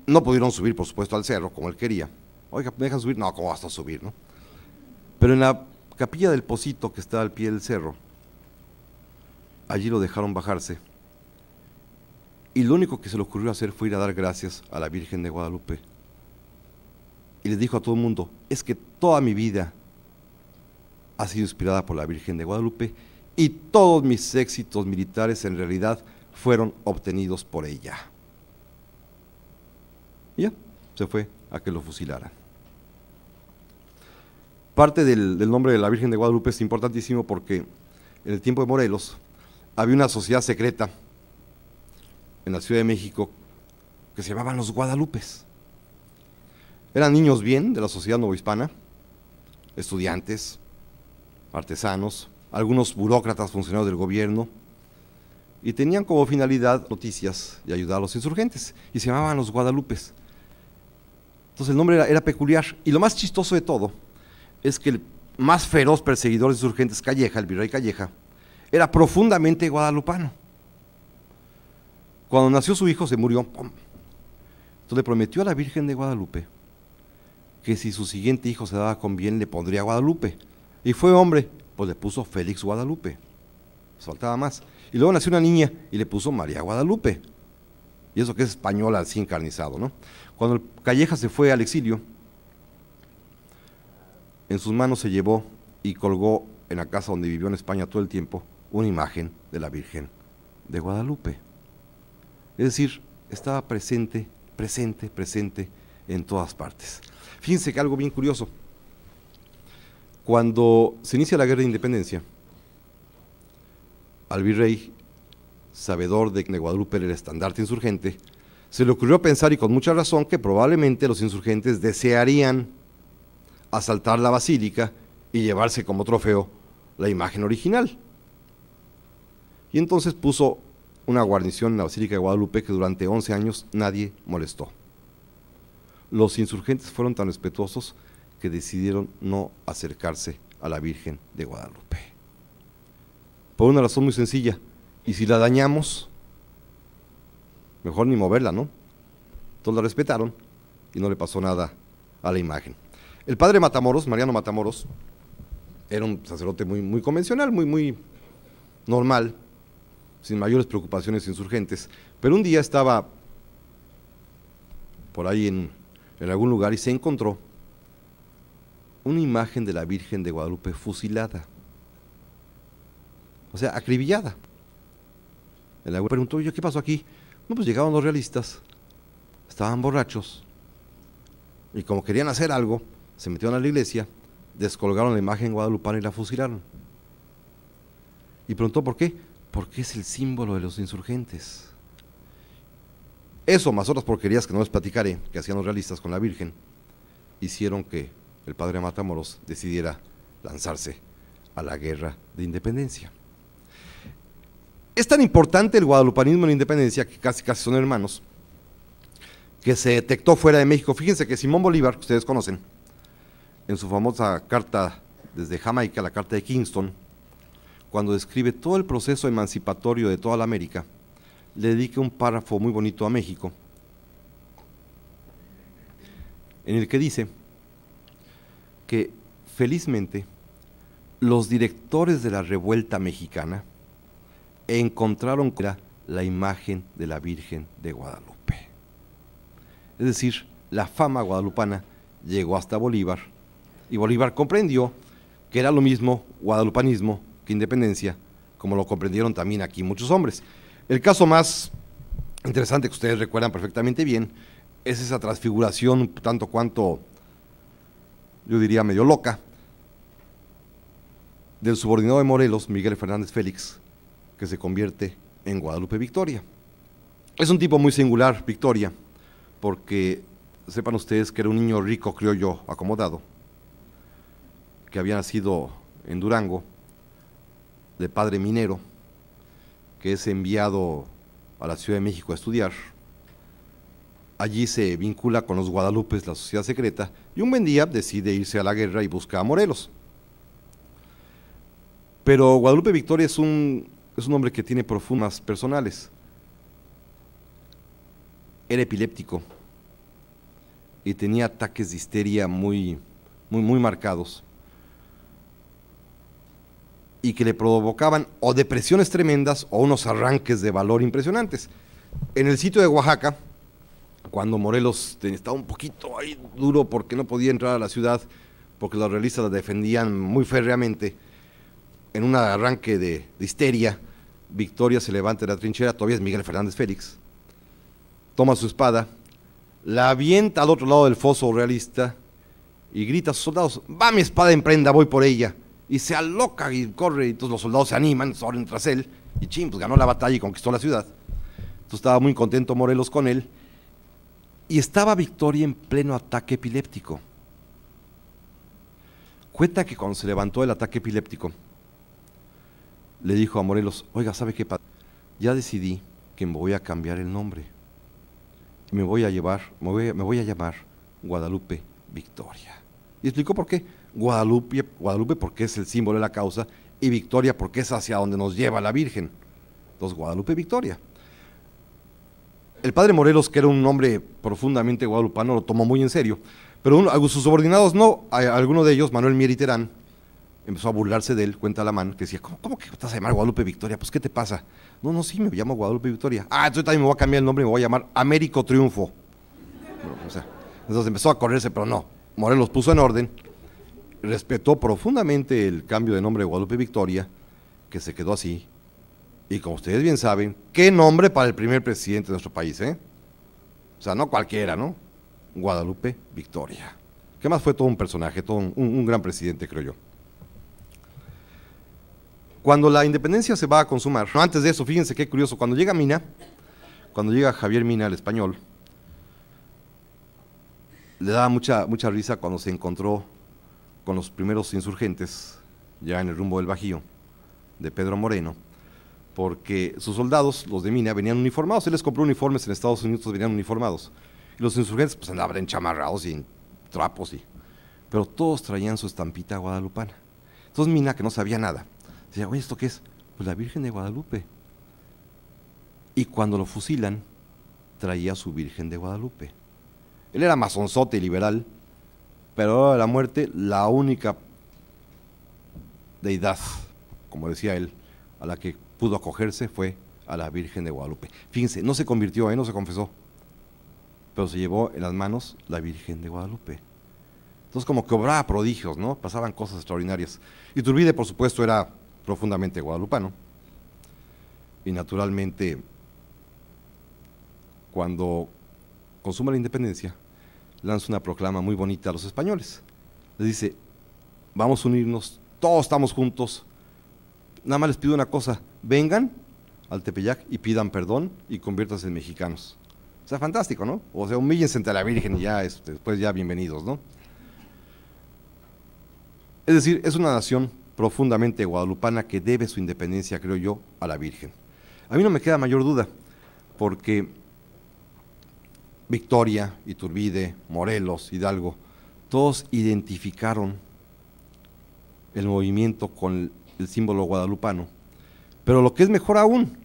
No pudieron subir, por supuesto, al cerro como él quería. Oiga, ¿me dejan subir? No, ¿cómo vas a subir, no? Pero en la capilla del Pocito, que está al pie del cerro, allí lo dejaron bajarse y lo único que se le ocurrió hacer fue ir a dar gracias a la Virgen de Guadalupe. Y le dijo a todo el mundo, es que toda mi vida ha sido inspirada por la Virgen de Guadalupe y todos mis éxitos militares en realidad fueron obtenidos por ella. Y ya, se fue a que lo fusilaran. Parte del, nombre de la Virgen de Guadalupe es importantísimo porque en el tiempo de Morelos había una sociedad secreta en la Ciudad de México que se llamaban los Guadalupes. Eran niños bien de la sociedad novohispana, estudiantes, artesanos, algunos burócratas funcionarios del gobierno, y tenían como finalidad noticias y ayudar a los insurgentes, y se llamaban los Guadalupes. Entonces el nombre era peculiar, y lo más chistoso de todo es que el más feroz perseguidor de insurgentes, Calleja, el virrey Calleja, era profundamente guadalupano. Cuando nació su hijo se murió. Entonces le prometió a la Virgen de Guadalupe que si su siguiente hijo se daba con bien le pondría Guadalupe. Y fue hombre, pues le puso Félix Guadalupe. Faltaba más. Y luego nació una niña y le puso María Guadalupe. Y eso que es española así encarnizado, ¿no? Cuando Calleja se fue al exilio, en sus manos se llevó y colgó en la casa donde vivió en España todo el tiempo una imagen de la Virgen de Guadalupe. Es decir, estaba presente, presente, presente en todas partes. Fíjense que algo bien curioso. Cuando se inicia la guerra de independencia, al virrey, sabedor de que Guadalupe era el estandarte insurgente, se le ocurrió pensar, y con mucha razón, que probablemente los insurgentes desearían asaltar la basílica y llevarse como trofeo la imagen original. Y entonces puso una guarnición en la Basílica de Guadalupe que durante 11 años nadie molestó. Los insurgentes fueron tan respetuosos que decidieron no acercarse a la Virgen de Guadalupe. Por una razón muy sencilla, y si la dañamos, mejor ni moverla, ¿no? Todos la respetaron y no le pasó nada a la imagen. El padre Matamoros, Mariano Matamoros, era un sacerdote muy, muy convencional, muy, muy normal, sin mayores preocupaciones insurgentes, pero un día estaba por ahí en, algún lugar y se encontró una imagen de la Virgen de Guadalupe fusilada, o sea, acribillada. El preguntó, yo, ¿qué pasó aquí? No, pues llegaron los realistas, estaban borrachos, y como querían hacer algo, se metieron a la iglesia, descolgaron la imagen guadalupana y la fusilaron. Y preguntó por qué, porque es el símbolo de los insurgentes. Eso, más otras porquerías que no les platicaré, que hacían los realistas con la Virgen, hicieron que el padre Matamoros decidiera lanzarse a la guerra de independencia. Es tan importante el guadalupanismo en la independencia, que casi casi son hermanos, que se detectó fuera de México. Fíjense que Simón Bolívar, que ustedes conocen, en su famosa carta desde Jamaica, la carta de Kingston, cuando describe todo el proceso emancipatorio de toda la América, le dedica un párrafo muy bonito a México, en el que dice que felizmente los directores de la revuelta mexicana encontraron la imagen de la Virgen de Guadalupe. Es decir, la fama guadalupana llegó hasta Bolívar y Bolívar comprendió que era lo mismo guadalupanismo que independencia, como lo comprendieron también aquí muchos hombres. El caso más interesante que ustedes recuerdan perfectamente bien es esa transfiguración tanto cuanto, yo diría, medio loca, del subordinado de Morelos, Miguel Fernández Félix, que se convierte en Guadalupe Victoria. Es un tipo muy singular, Victoria, porque sepan ustedes que era un niño rico, criollo, acomodado, que había nacido en Durango, de padre minero, que es enviado a la Ciudad de México a estudiar. Allí se vincula con los Guadalupes, la sociedad secreta, y un buen día decide irse a la guerra y busca a Morelos. Pero Guadalupe Victoria es un, es un hombre que tiene profundas personales. Era epiléptico y tenía ataques de histeria muy, muy, muy marcados y que le provocaban o depresiones tremendas o unos arranques de valor impresionantes. En el sitio de Oaxaca, cuando Morelos estaba un poquito ahí duro porque no podía entrar a la ciudad porque los realistas la defendían muy férreamente. En un arranque de, histeria, Victoria se levanta de la trinchera, todavía es Miguel Fernández Félix, toma su espada, la avienta al otro lado del foso realista y grita a sus soldados, va mi espada en prenda, voy por ella. Y se aloca y corre, y todos los soldados se animan, corren tras él, y ching, pues ganó la batalla y conquistó la ciudad. Entonces estaba muy contento Morelos con él, y estaba Victoria en pleno ataque epiléptico. Cuenta que cuando se levantó el ataque epiléptico, le dijo a Morelos, oiga, ¿sabe qué? Ya decidí que me voy a cambiar el nombre. Me voy a llevar, me voy, me voy a llamar Guadalupe Victoria. Y explicó por qué. Guadalupe, Guadalupe porque es el símbolo de la causa y Victoria porque es hacia donde nos lleva la Virgen. Entonces, Guadalupe Victoria. El padre Morelos, que era un hombre profundamente guadalupano, lo tomó muy en serio, pero uno, sus subordinados no, alguno de ellos, Manuel Mieriterán, empezó a burlarse de él, cuenta la mano, que decía, ¿cómo, ¿cómo, que estás a llamar Guadalupe Victoria? Pues, ¿qué te pasa? No, no, sí, me llamo Guadalupe Victoria. Ah, entonces también me voy a cambiar el nombre y me voy a llamar Américo Triunfo. entonces empezó a correrse, pero no. Morelos puso en orden, respetó profundamente el cambio de nombre de Guadalupe Victoria, que se quedó así. Y como ustedes bien saben, qué nombre para el primer presidente de nuestro país, ¿eh? O sea, no cualquiera, ¿no? Guadalupe Victoria. ¿Qué más fue todo un personaje, todo un gran presidente, creo yo. Cuando la independencia se va a consumar, antes de eso, fíjense qué curioso, cuando llega Mina, cuando llega Javier Mina, el español, le daba mucha, mucha risa cuando se encontró con los primeros insurgentes, ya en el rumbo del Bajío, de Pedro Moreno, porque sus soldados, los de Mina, venían uniformados, él les compró uniformes en Estados Unidos, venían uniformados, y los insurgentes pues andaban enchamarrados y en trapos, y, pero todos traían su estampita guadalupana. Entonces Mina, que no sabía nada, Decía, oye, ¿esto qué es? Pues la Virgen de Guadalupe. Y cuando lo fusilan, traía su Virgen de Guadalupe. Él era masonzote y liberal, pero a la muerte la única deidad, como decía él, a la que pudo acogerse fue a la Virgen de Guadalupe. Fíjense, no se convirtió, ¿eh? no se confesó, pero se llevó en las manos la Virgen de Guadalupe. Entonces como que obraba prodigios, ¿no? Pasaban cosas extraordinarias. Y Turbide, por supuesto, era profundamente guadalupano. Y naturalmente, cuando consuma la independencia, lanza una proclama muy bonita a los españoles. Les dice, vamos a unirnos, todos estamos juntos. Nada más les pido una cosa, vengan al Tepeyac y pidan perdón y conviértanse en mexicanos. O sea, fantástico, ¿no? O sea, humíllense ante la Virgen y ya, este, después ya bienvenidos, ¿no? Es decir, es una nación profundamente guadalupana que debe su independencia, creo yo, a la Virgen. A mí no me queda mayor duda, porque Victoria, Iturbide, Morelos, Hidalgo, todos identificaron el movimiento con el símbolo guadalupano. Pero lo que es mejor aún,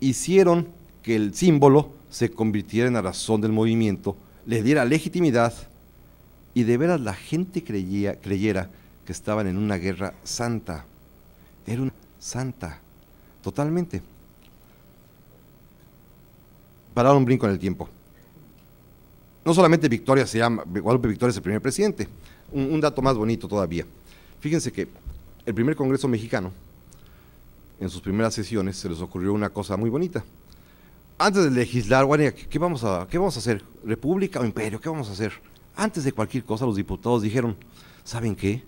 hicieron que el símbolo se convirtiera en la razón del movimiento, le diera legitimidad y de veras la gente creyera que estaban en una guerra santa. Era una santa, totalmente. Para dar un brinco en el tiempo. No solamente Victoria se llama, Guadalupe Victoria es el primer presidente. Un, dato más bonito todavía. Fíjense que el primer Congreso mexicano, en sus primeras sesiones, se les ocurrió una cosa muy bonita. Antes de legislar, ¿qué vamos a, qué vamos a hacer? ¿República o imperio? ¿Qué vamos a hacer? Antes de cualquier cosa, los diputados dijeron, ¿saben qué?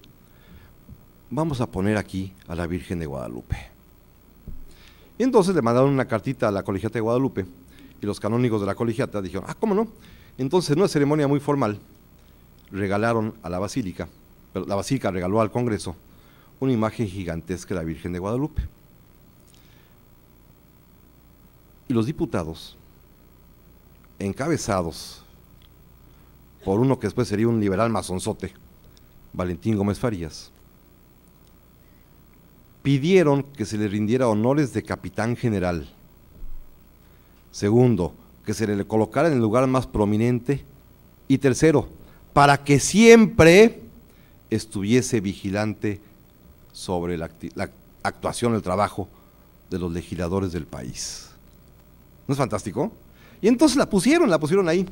vamos a poner aquí a la Virgen de Guadalupe. Y entonces le mandaron una cartita a la colegiata de Guadalupe y los canónigos de la colegiata dijeron, ah, ¿cómo no? Entonces, en una ceremonia muy formal, regalaron a la basílica, pero la basílica regaló al Congreso una imagen gigantesca de la Virgen de Guadalupe. Y los diputados, encabezados por uno que después sería un liberal masonzote, Valentín Gómez Farías, pidieron que se le rindiera honores de capitán general. Segundo, que se le colocara en el lugar más prominente. Y tercero, para que siempre estuviese vigilante sobre la, actuación, el trabajo de los legisladores del país. ¿No es fantástico? Y entonces la pusieron, la pusieron ahí.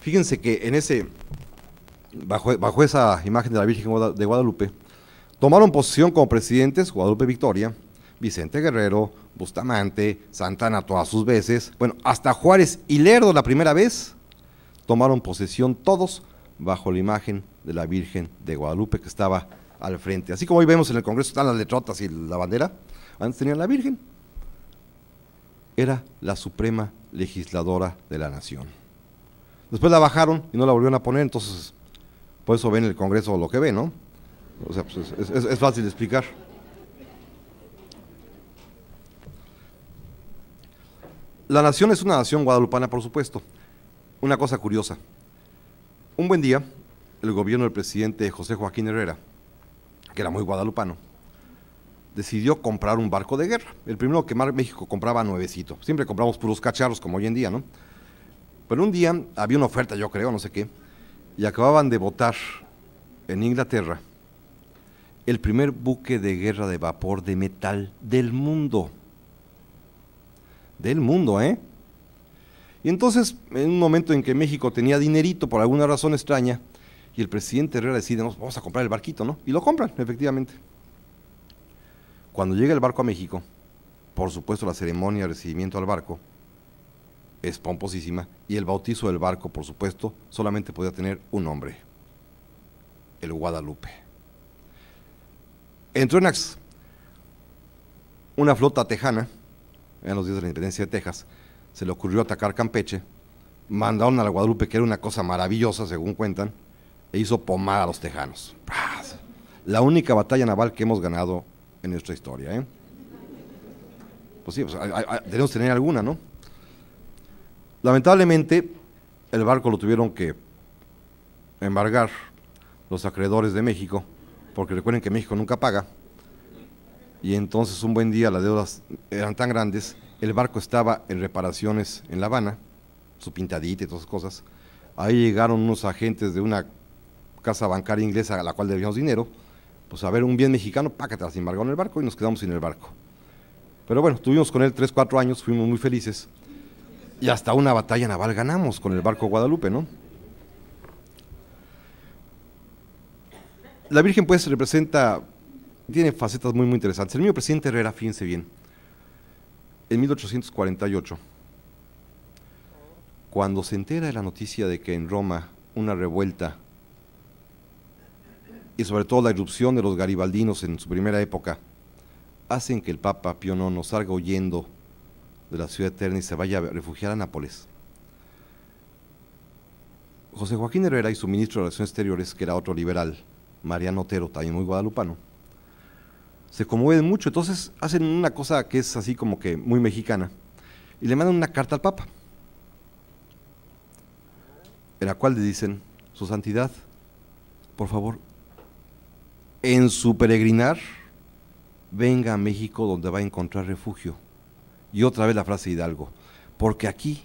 Fíjense que en ese, bajo, bajo esa imagen de la Virgen de Guadalupe, tomaron posesión como presidentes Guadalupe Victoria, Vicente Guerrero, Bustamante, Santana todas sus veces, bueno, hasta Juárez y Lerdo la primera vez, tomaron posesión todos bajo la imagen de la Virgen de Guadalupe que estaba al frente. Así como hoy vemos en el Congreso están las letrotas y la bandera, antes tenían la Virgen. Era la suprema legisladora de la nación. Después la bajaron y no la volvieron a poner, entonces por eso ven el Congreso lo que ve, ¿no? O sea, pues es fácil de explicar. La nación es una nación guadalupana, por supuesto. Una cosa curiosa. Un buen día, el gobierno del presidente José Joaquín Herrera, que era muy guadalupano, decidió comprar un barco de guerra. El primero que México compraba nuevecito. Siempre compramos puros cacharros, como hoy en día, ¿no? Pero un día había una oferta, yo creo, no sé qué, y acababan de votar en Inglaterra el primer buque de guerra de vapor de metal del mundo del mundo, ¿eh? Y entonces, en un momento en que México tenía dinerito por alguna razón extraña, y el presidente Herrera decide, vamos a comprar el barquito, ¿no? Y lo compran, efectivamente. Cuando llega el barco a México, por supuesto la ceremonia de recibimiento al barco es pomposísima, y el bautizo del barco, por supuesto, solamente podía tener un nombre, el Guadalupe. Entró en una flota tejana, en los días de la independencia de Texas, se le ocurrió atacar Campeche, mandaron a la Guadalupe, que era una cosa maravillosa, según cuentan, e hizo pomar a los tejanos. La única batalla naval que hemos ganado en nuestra historia. ¿eh? Pues sí, pues, tenemos que tener alguna, ¿no? Lamentablemente, el barco lo tuvieron que embargar los acreedores de México, porque recuerden que México nunca paga y entonces un buen día las deudas eran tan grandes, el barco estaba en reparaciones en La Habana, su pintadita y todas esas cosas. Ahí llegaron unos agentes de una casa bancaria inglesa a la cual debíamos dinero, pues a ver un bien mexicano, pácate, las embargaron el barco y nos quedamos sin el barco. Pero bueno, tuvimos con él tres, cuatro años, fuimos muy felices. Y hasta una batalla naval ganamos con el barco Guadalupe, ¿no? La Virgen pues representa tiene facetas muy, muy interesantes. El mío presidente Herrera, fíjense bien, en 1848, cuando se entera de la noticia de que en Roma una revuelta y sobre todo la irrupción de los garibaldinos en su primera época hacen que el Papa Pío IX salga huyendo de la ciudad eterna y se vaya a refugiar a Nápoles. José Joaquín Herrera y su ministro de Relaciones Exteriores, que era otro liberal, Mariano Otero, también muy guadalupano, se conmueven mucho, entonces hacen una cosa que es así como que muy mexicana, y le mandan una carta al Papa, en la cual le dicen, Su Santidad, por favor, en su peregrinar, venga a México donde va a encontrar refugio. Y otra vez la frase Hidalgo, porque aquí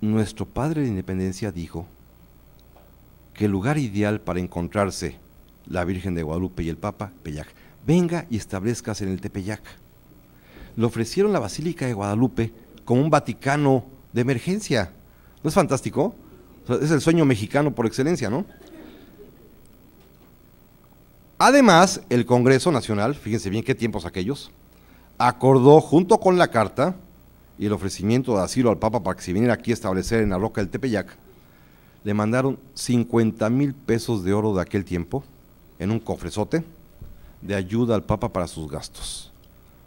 nuestro Padre de Independencia dijo que el lugar ideal para encontrarse la Virgen de Guadalupe y el Papa, Pellac, venga y establezcas en el Tepeyac. Le ofrecieron la Basílica de Guadalupe como un Vaticano de emergencia. ¿No es fantástico? es el sueño mexicano por excelencia, ¿no? Además, el Congreso Nacional, fíjense bien qué tiempos aquellos, acordó junto con la carta y el ofrecimiento de asilo al Papa para que se viniera aquí a establecer en la roca del Tepeyac, le mandaron 50 mil pesos de oro de aquel tiempo en un cofrezote de ayuda al Papa para sus gastos,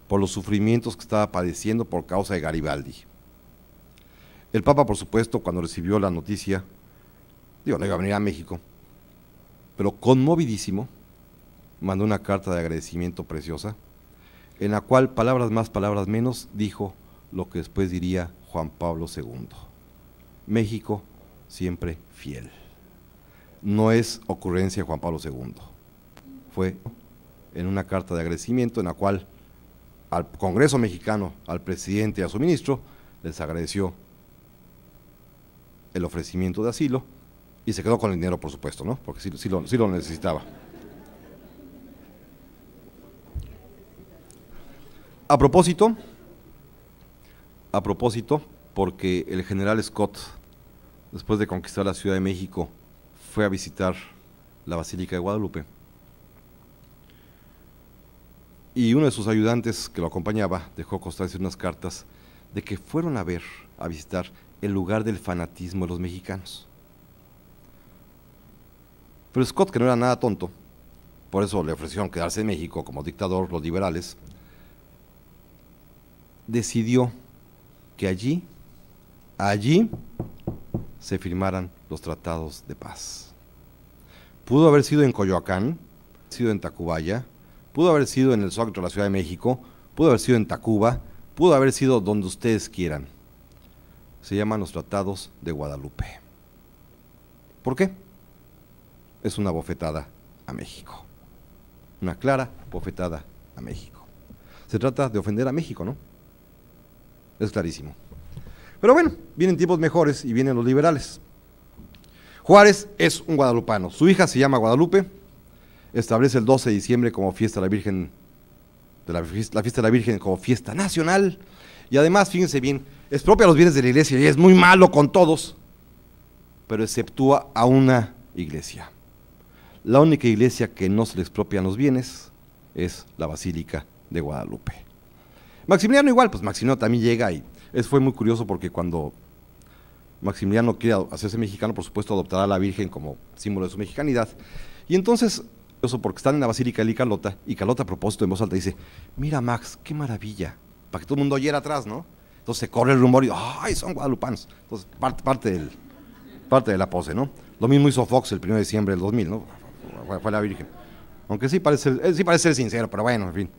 por los sufrimientos que estaba padeciendo por causa de Garibaldi. El Papa, por supuesto, cuando recibió la noticia, digo, no iba a venir a México, pero conmovidísimo, mandó una carta de agradecimiento preciosa, en la cual, palabras más, palabras menos, dijo lo que después diría Juan Pablo II. México siempre fiel. No es ocurrencia Juan Pablo II. Fue en una carta de agradecimiento en la cual al Congreso mexicano, al presidente y a su ministro, les agradeció el ofrecimiento de asilo y se quedó con el dinero, por supuesto, ¿no? Porque sí, lo, sí lo necesitaba. A propósito, a propósito, porque el general Scott, después de conquistar la Ciudad de México, fue a visitar la Basílica de Guadalupe. Y uno de sus ayudantes que lo acompañaba dejó constancia unas cartas de que fueron a ver, a visitar el lugar del fanatismo de los mexicanos. Pero Scott, que no era nada tonto, por eso le ofrecieron quedarse en México como dictador los liberales, decidió que allí, allí, se firmaran los tratados de paz. Pudo haber sido en Coyoacán, sido en Tacubaya, pudo haber sido en el Zócalo de la Ciudad de México, pudo haber sido en Tacuba, pudo haber sido donde ustedes quieran. Se llaman los tratados de Guadalupe. ¿Por qué? Es una bofetada a México. Una clara bofetada a México. Se trata de ofender a México, ¿no? Es clarísimo. Pero bueno, vienen tiempos mejores y vienen los liberales. Juárez es un guadalupano. Su hija se llama Guadalupe. Establece el 12 de diciembre como fiesta de la Virgen, de la, fiesta de la Virgen como fiesta nacional. Y además, fíjense bien, es propia los bienes de la iglesia y es muy malo con todos, pero exceptúa a una iglesia. La única iglesia que no se le expropian los bienes es la Basílica de Guadalupe. Maximiliano igual, pues Maximiliano también llega y es, fue muy curioso porque cuando Maximiliano quiere hacerse mexicano, por supuesto adoptará a la Virgen como símbolo de su mexicanidad. Y entonces, porque están en la Basílica de Carlota, y Carlota a propósito en voz alta dice, mira Max, qué maravilla, para que todo el mundo oyera atrás, ¿no? Entonces se corre el rumor y, ay, son guadalupanos. Entonces, parte, parte, del, parte de la pose, ¿no? Lo mismo hizo Fox el 1 de diciembre del 2000, ¿no? Fue, la Virgen. Aunque sí parece, eh, sí parece ser sincero, pero bueno, en fin.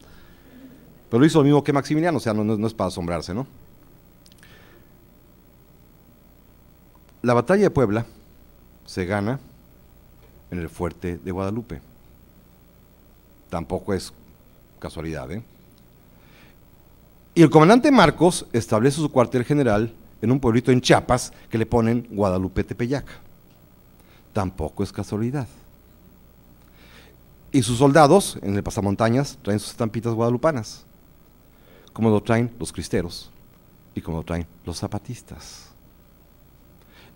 Pero hizo lo mismo que Maximiliano, o sea, no, es para asombrarse, ¿no? La batalla de Puebla se gana en el fuerte de Guadalupe. Tampoco es casualidad, ¿eh? Y el comandante Marcos establece su cuartel general en un pueblito en Chiapas que le ponen Guadalupe Tepeyac. Tampoco es casualidad. Y sus soldados en el pasamontañas traen sus estampitas guadalupanas como lo traen los cristeros y como lo traen los zapatistas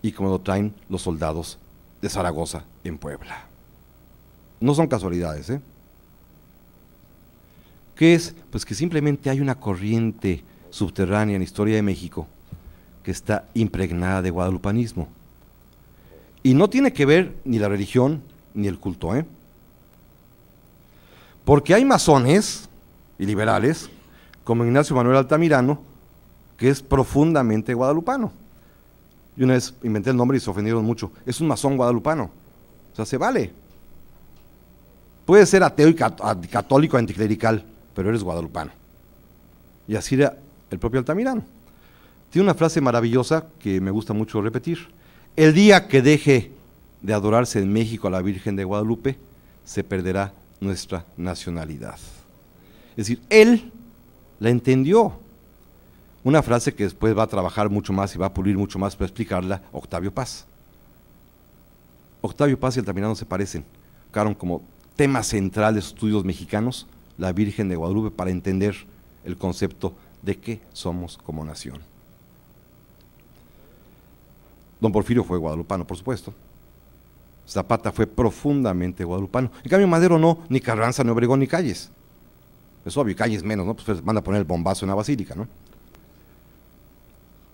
y como lo traen los soldados de Zaragoza en Puebla. No son casualidades, ¿eh? ¿Qué es? Pues que simplemente hay una corriente subterránea en la historia de México que está impregnada de guadalupanismo. Y no tiene que ver ni la religión ni el culto, ¿eh? Porque hay masones y liberales como Ignacio Manuel Altamirano, que es profundamente guadalupano. Y una vez inventé el nombre y se ofendieron mucho. Es un masón guadalupano. O sea, se vale. Puede ser ateo y católico anticlerical, pero eres guadalupano. Y así era el propio Altamirano. Tiene una frase maravillosa que me gusta mucho repetir. El día que deje de adorarse en México a la Virgen de Guadalupe, se perderá nuestra nacionalidad. Es decir, él la entendió. Una frase que después va a trabajar mucho más y va a pulir mucho más para explicarla, Octavio Paz. Octavio Paz y Altamirano se parecen, Caron como tema central de estudios mexicanos, la Virgen de Guadalupe, para entender el concepto de qué somos como nación. Don Porfirio fue guadalupano, por supuesto. Zapata fue profundamente guadalupano. En cambio, Madero no, ni Carranza, ni Obregón, ni Calles. Es obvio, calles menos, ¿no? Pues van a poner el bombazo en la basílica, ¿no?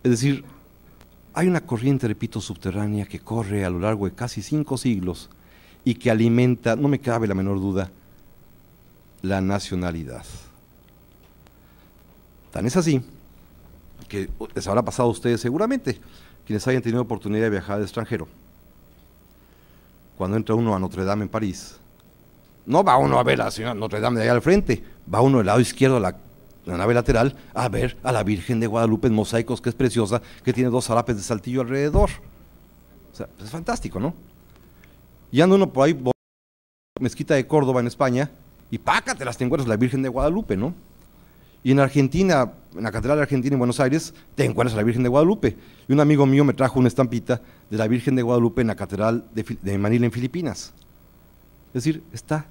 Es decir, hay una corriente, repito, subterránea que corre a lo largo de casi cinco siglos y que alimenta, no me cabe la menor duda, la nacionalidad. Tan es así que les habrá pasado a ustedes seguramente, quienes hayan tenido oportunidad de viajar al extranjero. Cuando entra uno a Notre Dame en París, no va uno a ver a la señora Notre Dame de allá al frente, va uno del lado izquierdo a la, nave lateral a ver a la Virgen de Guadalupe en mosaicos, que es preciosa, que tiene dos zarapes de saltillo alrededor. O sea, es fantástico, ¿no? Y anda uno por ahí, mezquita de Córdoba en España, y pácate las te encuentras la Virgen de Guadalupe, ¿no? Y en Argentina, en la Catedral de Argentina en Buenos Aires, te encuentras a la Virgen de Guadalupe. Y un amigo mío me trajo una estampita de la Virgen de Guadalupe en la Catedral de, Manila en Filipinas. Es decir, está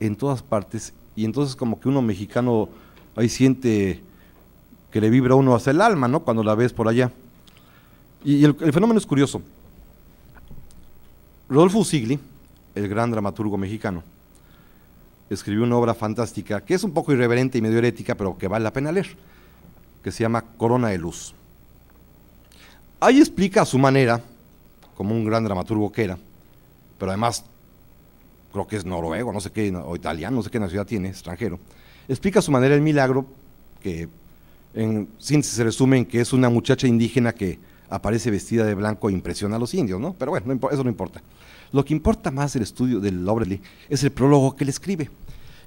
en todas partes y entonces como que uno mexicano ahí siente que le vibra uno hacia el alma, ¿no? Cuando la ves por allá. Y el, fenómeno es curioso. Rodolfo Usigli, el gran dramaturgo mexicano, escribió una obra fantástica que es un poco irreverente y medio herética, pero que vale la pena leer, que se llama Corona de Luz. Ahí explica a su manera, como un gran dramaturgo que era, pero además creo que es noruego, no sé qué, o italiano, no sé qué nacionalidad tiene, extranjero, explica a su manera el milagro, que en síntesis se resume en que es una muchacha indígena que aparece vestida de blanco e impresiona a los indios, ¿no? Pero bueno, eso no importa. Lo que importa más del estudio del Loverly es el prólogo que le escribe.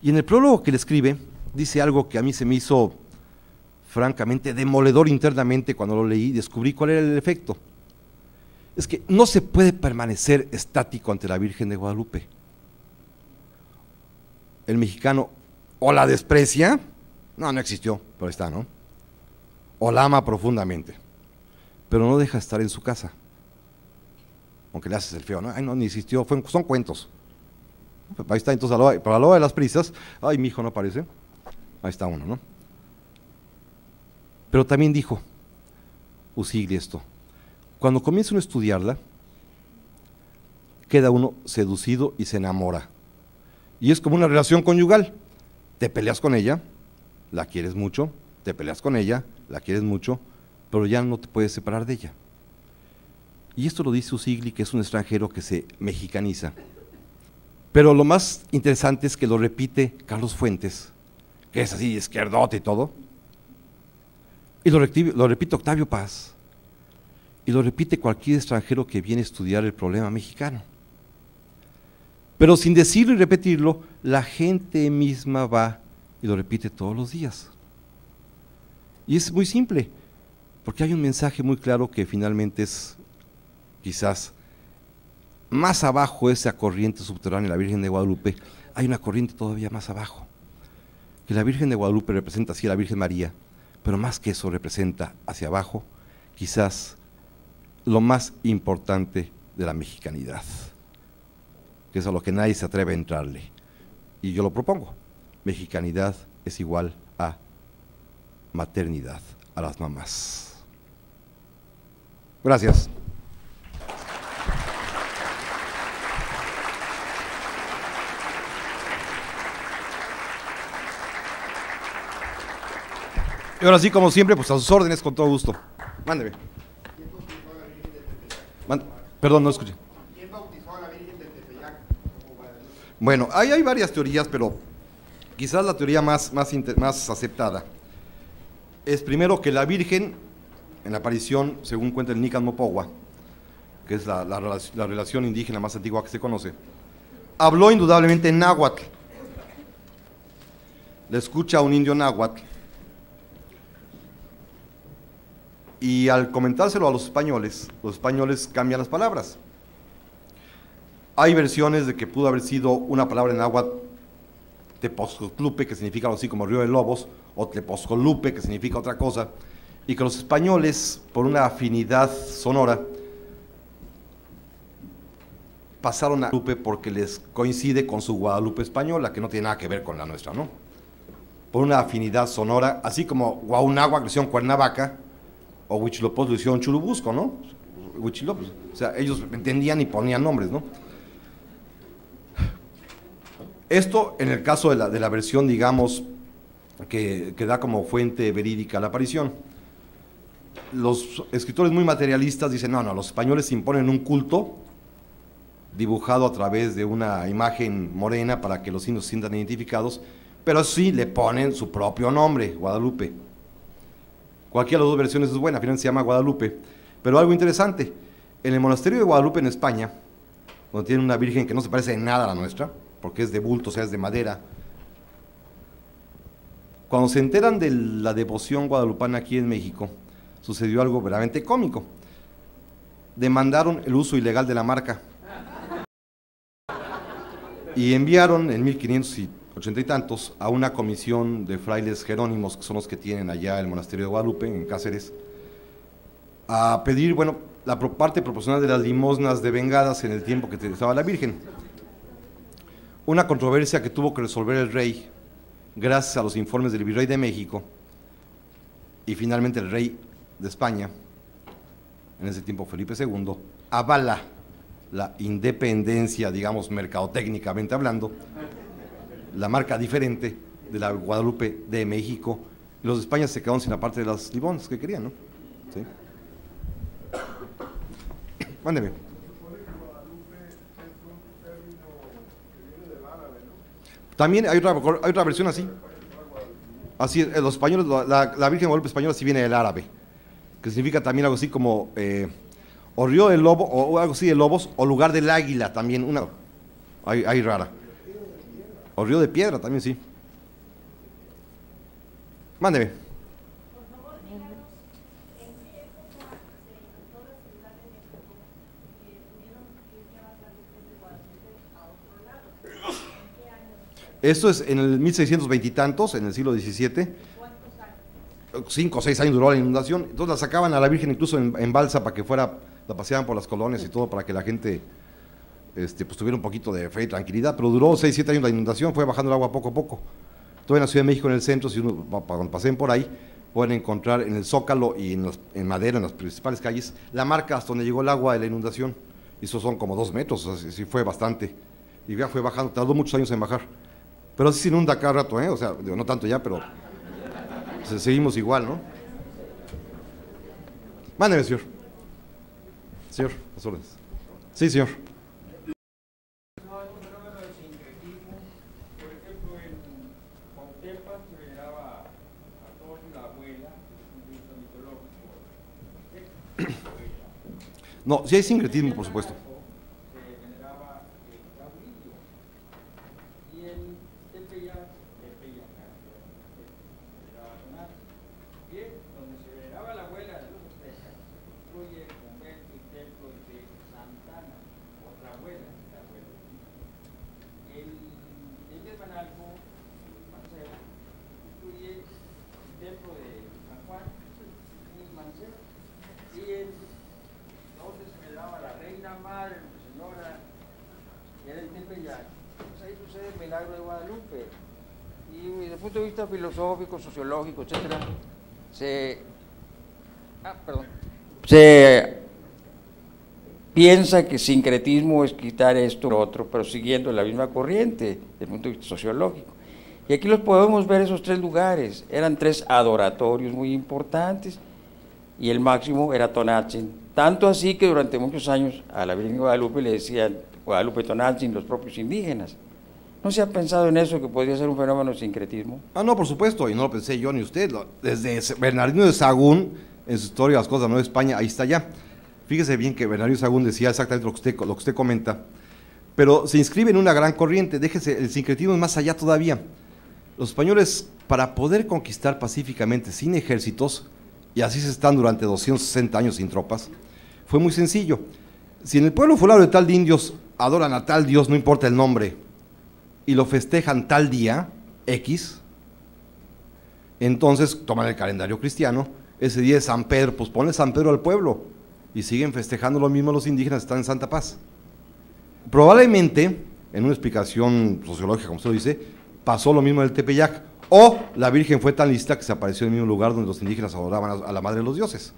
Y en el prólogo que le escribe dice algo que a mí se me hizo francamente demoledor internamente cuando lo leí descubrí cuál era el efecto. Es que no se puede permanecer estático ante la Virgen de Guadalupe. El mexicano o la desprecia, no, no existió, pero está, ¿no? O la ama profundamente, pero no deja estar en su casa. Aunque le haces el feo, ¿no? Ay, no, ni existió, son cuentos. Ahí está, entonces, para la hora de las prisas, ay, mi hijo no aparece. Ahí está uno, ¿no? Pero también dijo, Usigli esto, cuando comienza uno a estudiarla, queda uno seducido y se enamora. Y es como una relación conyugal. Te peleas con ella, la quieres mucho, te peleas con ella, la quieres mucho, pero ya no te puedes separar de ella. Y esto lo dice Usigli, que es un extranjero que se mexicaniza. Pero lo más interesante es que lo repite Carlos Fuentes, que es así, izquierdote y todo. Y lo, lo repite Octavio Paz. Y lo repite cualquier extranjero que viene a estudiar el problema mexicano. Pero sin decirlo y repetirlo, la gente misma va y lo repite todos los días. Y es muy simple, porque hay un mensaje muy claro que finalmente es quizás más abajo esa corriente subterránea, la Virgen de Guadalupe, hay una corriente todavía más abajo. Que la Virgen de Guadalupe representa así a la Virgen María, pero más que eso representa hacia abajo, quizás lo más importante de la mexicanidad, que es a lo que nadie se atreve a entrarle. Y yo lo propongo. Mexicanidad es igual a maternidad, a las mamás. Gracias. Y ahora sí, como siempre, pues a sus órdenes, con todo gusto. Mándeme. Perdón, no escuché. ¿Quién bautizó a la Virgen de Tepeyac? Bueno, ahí hay varias teorías, pero quizás la teoría más, más, más aceptada es primero que la Virgen, en la aparición, según cuenta el Nican Mopogua, que es la, la, la, relación indígena más antigua que se conoce, habló indudablemente en náhuatl. Le escucha a un indio náhuatl Y al comentárselo a los españoles, los españoles cambian las palabras. Hay versiones de que pudo haber sido una palabra en agua tepozcotlupe, que significa algo así como río de lobos, o tepozcolupe, que significa otra cosa, y que los españoles, por una afinidad sonora, pasaron a Guadalupe porque les coincide con su Guadalupe española, que no tiene nada que ver con la nuestra, ¿no? Por una afinidad sonora, así como Guaunagua creció en Cuernavaca, o Huichilopos lo hicieron Churubusco, ¿no? Huichilopos. O sea, ellos entendían y ponían nombres, ¿no? Esto en el caso de la, de la versión, digamos, que, que, da como fuente verídica la aparición. Los escritores muy materialistas dicen, no, no, los españoles imponen un culto dibujado a través de una imagen morena para que los indios se sientan identificados, pero sí le ponen su propio nombre, Guadalupe. Cualquiera de las dos versiones es buena, finalmente se llama Guadalupe. Pero algo interesante, en el monasterio de Guadalupe en España, donde tiene una virgen que no se parece en nada a la nuestra, porque es de bulto, o sea, es de madera, cuando se enteran de la devoción guadalupana aquí en México, sucedió algo verdaderamente cómico. Demandaron el uso ilegal de la marca y enviaron en 1500 ochenta y tantos, a una comisión de frailes jerónimos, que son los que tienen allá el monasterio de Guadalupe, en Cáceres, a pedir, bueno, la parte proporcional de las limosnas de vengadas en el tiempo que estaba la Virgen. Una controversia que tuvo que resolver el rey, gracias a los informes del virrey de México, y finalmente el rey de España, en ese tiempo Felipe II, avala la independencia, digamos, mercadotécnicamente hablando, la marca diferente de la Guadalupe de México. Los de España se quedaron sin la parte de las libones que querían, ¿no? ¿Sí? Mándeme. También hay otra, hay otra versión así. Así es, los españoles, la, la Virgen Guadalupe española sí viene del árabe, que significa también algo así como eh, o río del lobo, o algo así de lobos, o lugar del águila también, una, hay, hay rara. O río de piedra también, sí. Mándeme. Esto es en el 1620 y tantos, en el siglo XVII. Cinco o seis años duró la inundación. Entonces la sacaban a la Virgen incluso en, balsa para que fuera, la paseaban por las colonias y todo para que la gente este, pues, tuviera un poquito de fe y tranquilidad. Pero duró seis, siete años la inundación, fue bajando el agua poco a poco. Todo en la Ciudad de México, en el centro, si uno, cuando pasen por ahí, pueden encontrar en el Zócalo y en, en Madera, en las principales calles, la marca hasta donde llegó el agua de la inundación. Eso son como dos metros, así sí fue bastante. Y ya fue bajando, tardó muchos años en bajar. Pero sí se inunda cada rato, ¿eh? O sea, no tanto ya, pero seguimos igual, ¿no? Mándeme, señor. Señor, las órdenes. Sí, señor. No, sí hay sincretismo, por supuesto. Filosófico, sociológico, etcétera, se, ah, se piensa que sincretismo es quitar esto o otro, pero siguiendo la misma corriente desde el punto de vista sociológico. Y aquí los podemos ver esos tres lugares. Eran tres adoratorios muy importantes y el máximo era Tonatzin. Tanto así que durante muchos años a la Virgen Guadalupe le decían Guadalupe Tonatzin los propios indígenas. ¿No se ha pensado en eso que podría ser un fenómeno de sincretismo? Ah, no, por supuesto, y no lo pensé yo ni usted. Desde Bernardino de Sagún, en su historia Las cosas de Nueva España, ahí está ya. Fíjese bien que Bernardino de Sagún decía exactamente lo que, usted, lo que usted comenta, pero se inscribe en una gran corriente. Déjese, el sincretismo es más allá todavía. Los españoles, para poder conquistar pacíficamente sin ejércitos, y así se están durante 260 años sin tropas, fue muy sencillo. Si en el pueblo fulano de tal de indios adoran a tal dios, no importa el nombre, y lo festejan tal día, X, entonces toman el calendario cristiano, ese día es San Pedro, pues pone San Pedro al pueblo y siguen festejando lo mismo los indígenas, están en Santa Paz. Probablemente, en una explicación sociológica, como usted lo dice, pasó lo mismo en el Tepeyac, o la Virgen fue tan lista que se apareció en el mismo lugar donde los indígenas adoraban a la madre de los dioses.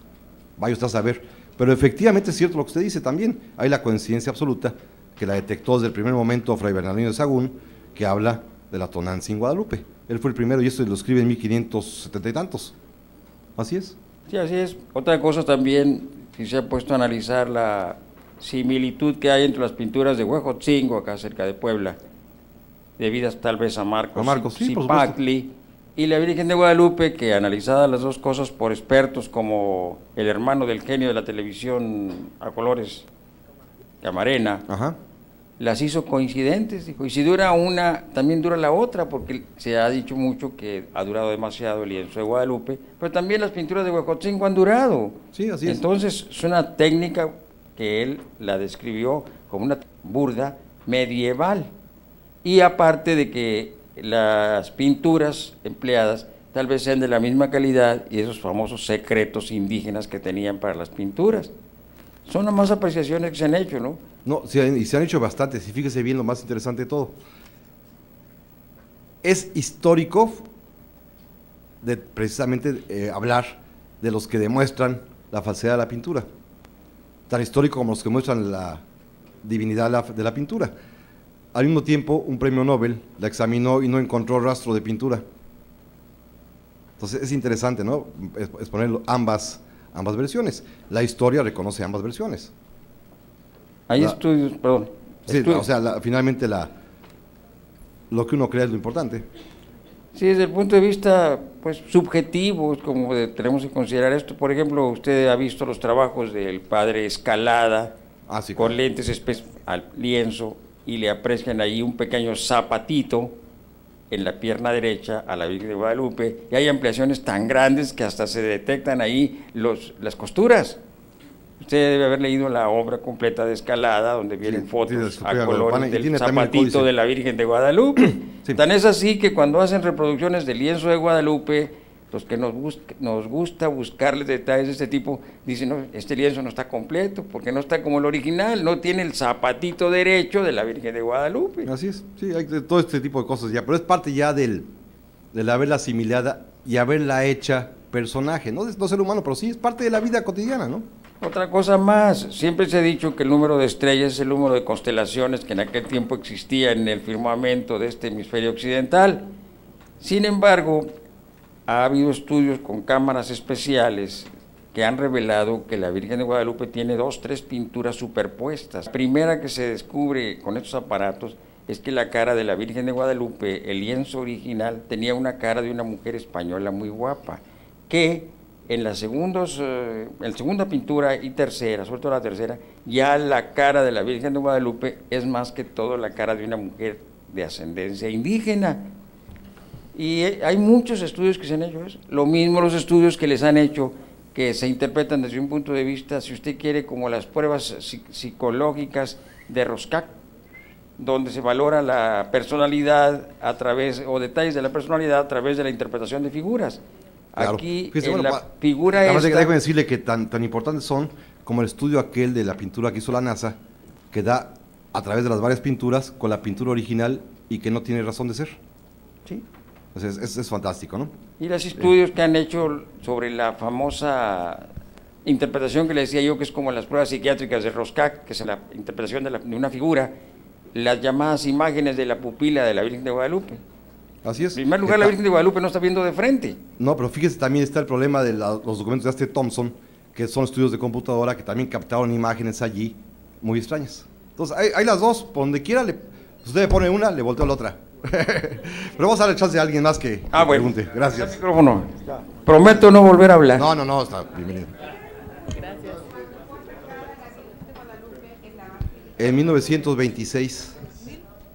Vaya usted a saber. Pero efectivamente es cierto lo que usted dice también. Hay la coincidencia absoluta que la detectó desde el primer momento Fray Bernardino de Sagún, que habla de la tonancia en Guadalupe. Él fue el primero y esto lo escribe en 1570 y tantos. Así es. Sí, así es. Otra cosa también, si se ha puesto a analizar la similitud que hay entre las pinturas de Huejotzingo, acá cerca de Puebla, debidas tal vez a Marcos, a Marcos sí, y la Virgen de Guadalupe, que analizadas las dos cosas por expertos como el hermano del genio de la televisión a colores, Camarena, Ajá las hizo coincidentes, dijo, y si dura una, también dura la otra, porque se ha dicho mucho que ha durado demasiado el lienzo de Guadalupe, pero también las pinturas de Huacotzingo han durado. Sí, así es. Entonces, es una técnica que él la describió como una burda medieval. Y aparte de que las pinturas empleadas tal vez sean de la misma calidad y esos famosos secretos indígenas que tenían para las pinturas. Son las más apreciaciones que se han hecho, ¿no? No, y se han hecho bastantes, y fíjese bien lo más interesante de todo. Es histórico de precisamente eh, hablar de los que demuestran la falsedad de la pintura. Tan histórico como los que muestran la divinidad de la, de la pintura. Al mismo tiempo, un premio Nobel la examinó y no encontró rastro de pintura. Entonces es interesante, ¿no? Exponer ambas, ambas versiones. La historia reconoce ambas versiones. Hay estudios, perdón. Sí, o sea, finalmente la, lo que uno cree es lo importante. Sí, desde el punto de vista pues subjetivo, como tenemos que considerar esto. Por ejemplo, usted ha visto los trabajos del padre Escalada ah, con lentes al lienzo y le aprecian ahí un pequeño zapatito en la pierna derecha a la Virgen de Guadalupe y hay ampliaciones tan grandes que hasta se detectan ahí los, las costuras. Usted debe haber leído la obra completa de Escalada, donde vienen fotos a colores del zapatito de la Virgen de Guadalupe. Tan es así que cuando hacen reproducciones del lienzo de Guadalupe, los que nos, nos gusta buscarles detalles de este tipo, dicen, no, este lienzo no está completo, porque no está como el original, no tiene el zapatito derecho de la Virgen de Guadalupe. Así es, sí, hay todo este tipo de cosas ya, pero es parte ya del, del haberla asimilada y haberla hecha personaje, no, no ser humano, pero sí es parte de la vida cotidiana, ¿no? Otra cosa más, siempre se ha dicho que el número de estrellas es el número de constelaciones que en aquel tiempo existía en el firmamento de este hemisferio occidental. Sin embargo, ha habido estudios con cámaras especiales que han revelado que la Virgen de Guadalupe tiene dos, tres pinturas superpuestas. La primera que se descubre con estos aparatos es que la cara de la Virgen de Guadalupe, el lienzo original, tenía una cara de una mujer española muy guapa, que en la segundos, eh, en segunda pintura y tercera, sobre la tercera, ya la cara de la Virgen de Guadalupe es más que todo la cara de una mujer de ascendencia indígena. Y hay muchos estudios que se han hecho eso. Lo mismo los estudios que les han hecho, que se interpretan desde un punto de vista, si usted quiere, como las pruebas psicológicas de Roscac, donde se valora la personalidad a través, o detalles de la personalidad a través de la interpretación de figuras. Aquí, en la figura esta... Déjame decirle que tan, tan importantes son como el estudio aquel de la pintura que hizo la NASA, que da a través de las varias pinturas con la pintura original y que no tiene razón de ser. Sí. Entonces es, fantástico, ¿no? Y los estudios que han hecho sobre la famosa interpretación que le decía yo, que es como las pruebas psiquiátricas de Roscac, que es la interpretación de, de una figura, las llamadas imágenes de la pupila de la Virgen de Guadalupe. Así es. En primer lugar, la Virgen de Guadalupe no está viendo de frente. No, pero fíjese, también está el problema de los documentos de este Thompson, que son estudios de computadora que también captaron imágenes allí muy extrañas. Entonces, hay, las dos, por donde quiera, le, usted le pone una, le voltea la otra. Pero vamos a darle chance a alguien más que, ah, pregunte. Gracias. Micrófono. Prometo no volver a hablar. No, no, no, está bienvenido. Gracias. En 1926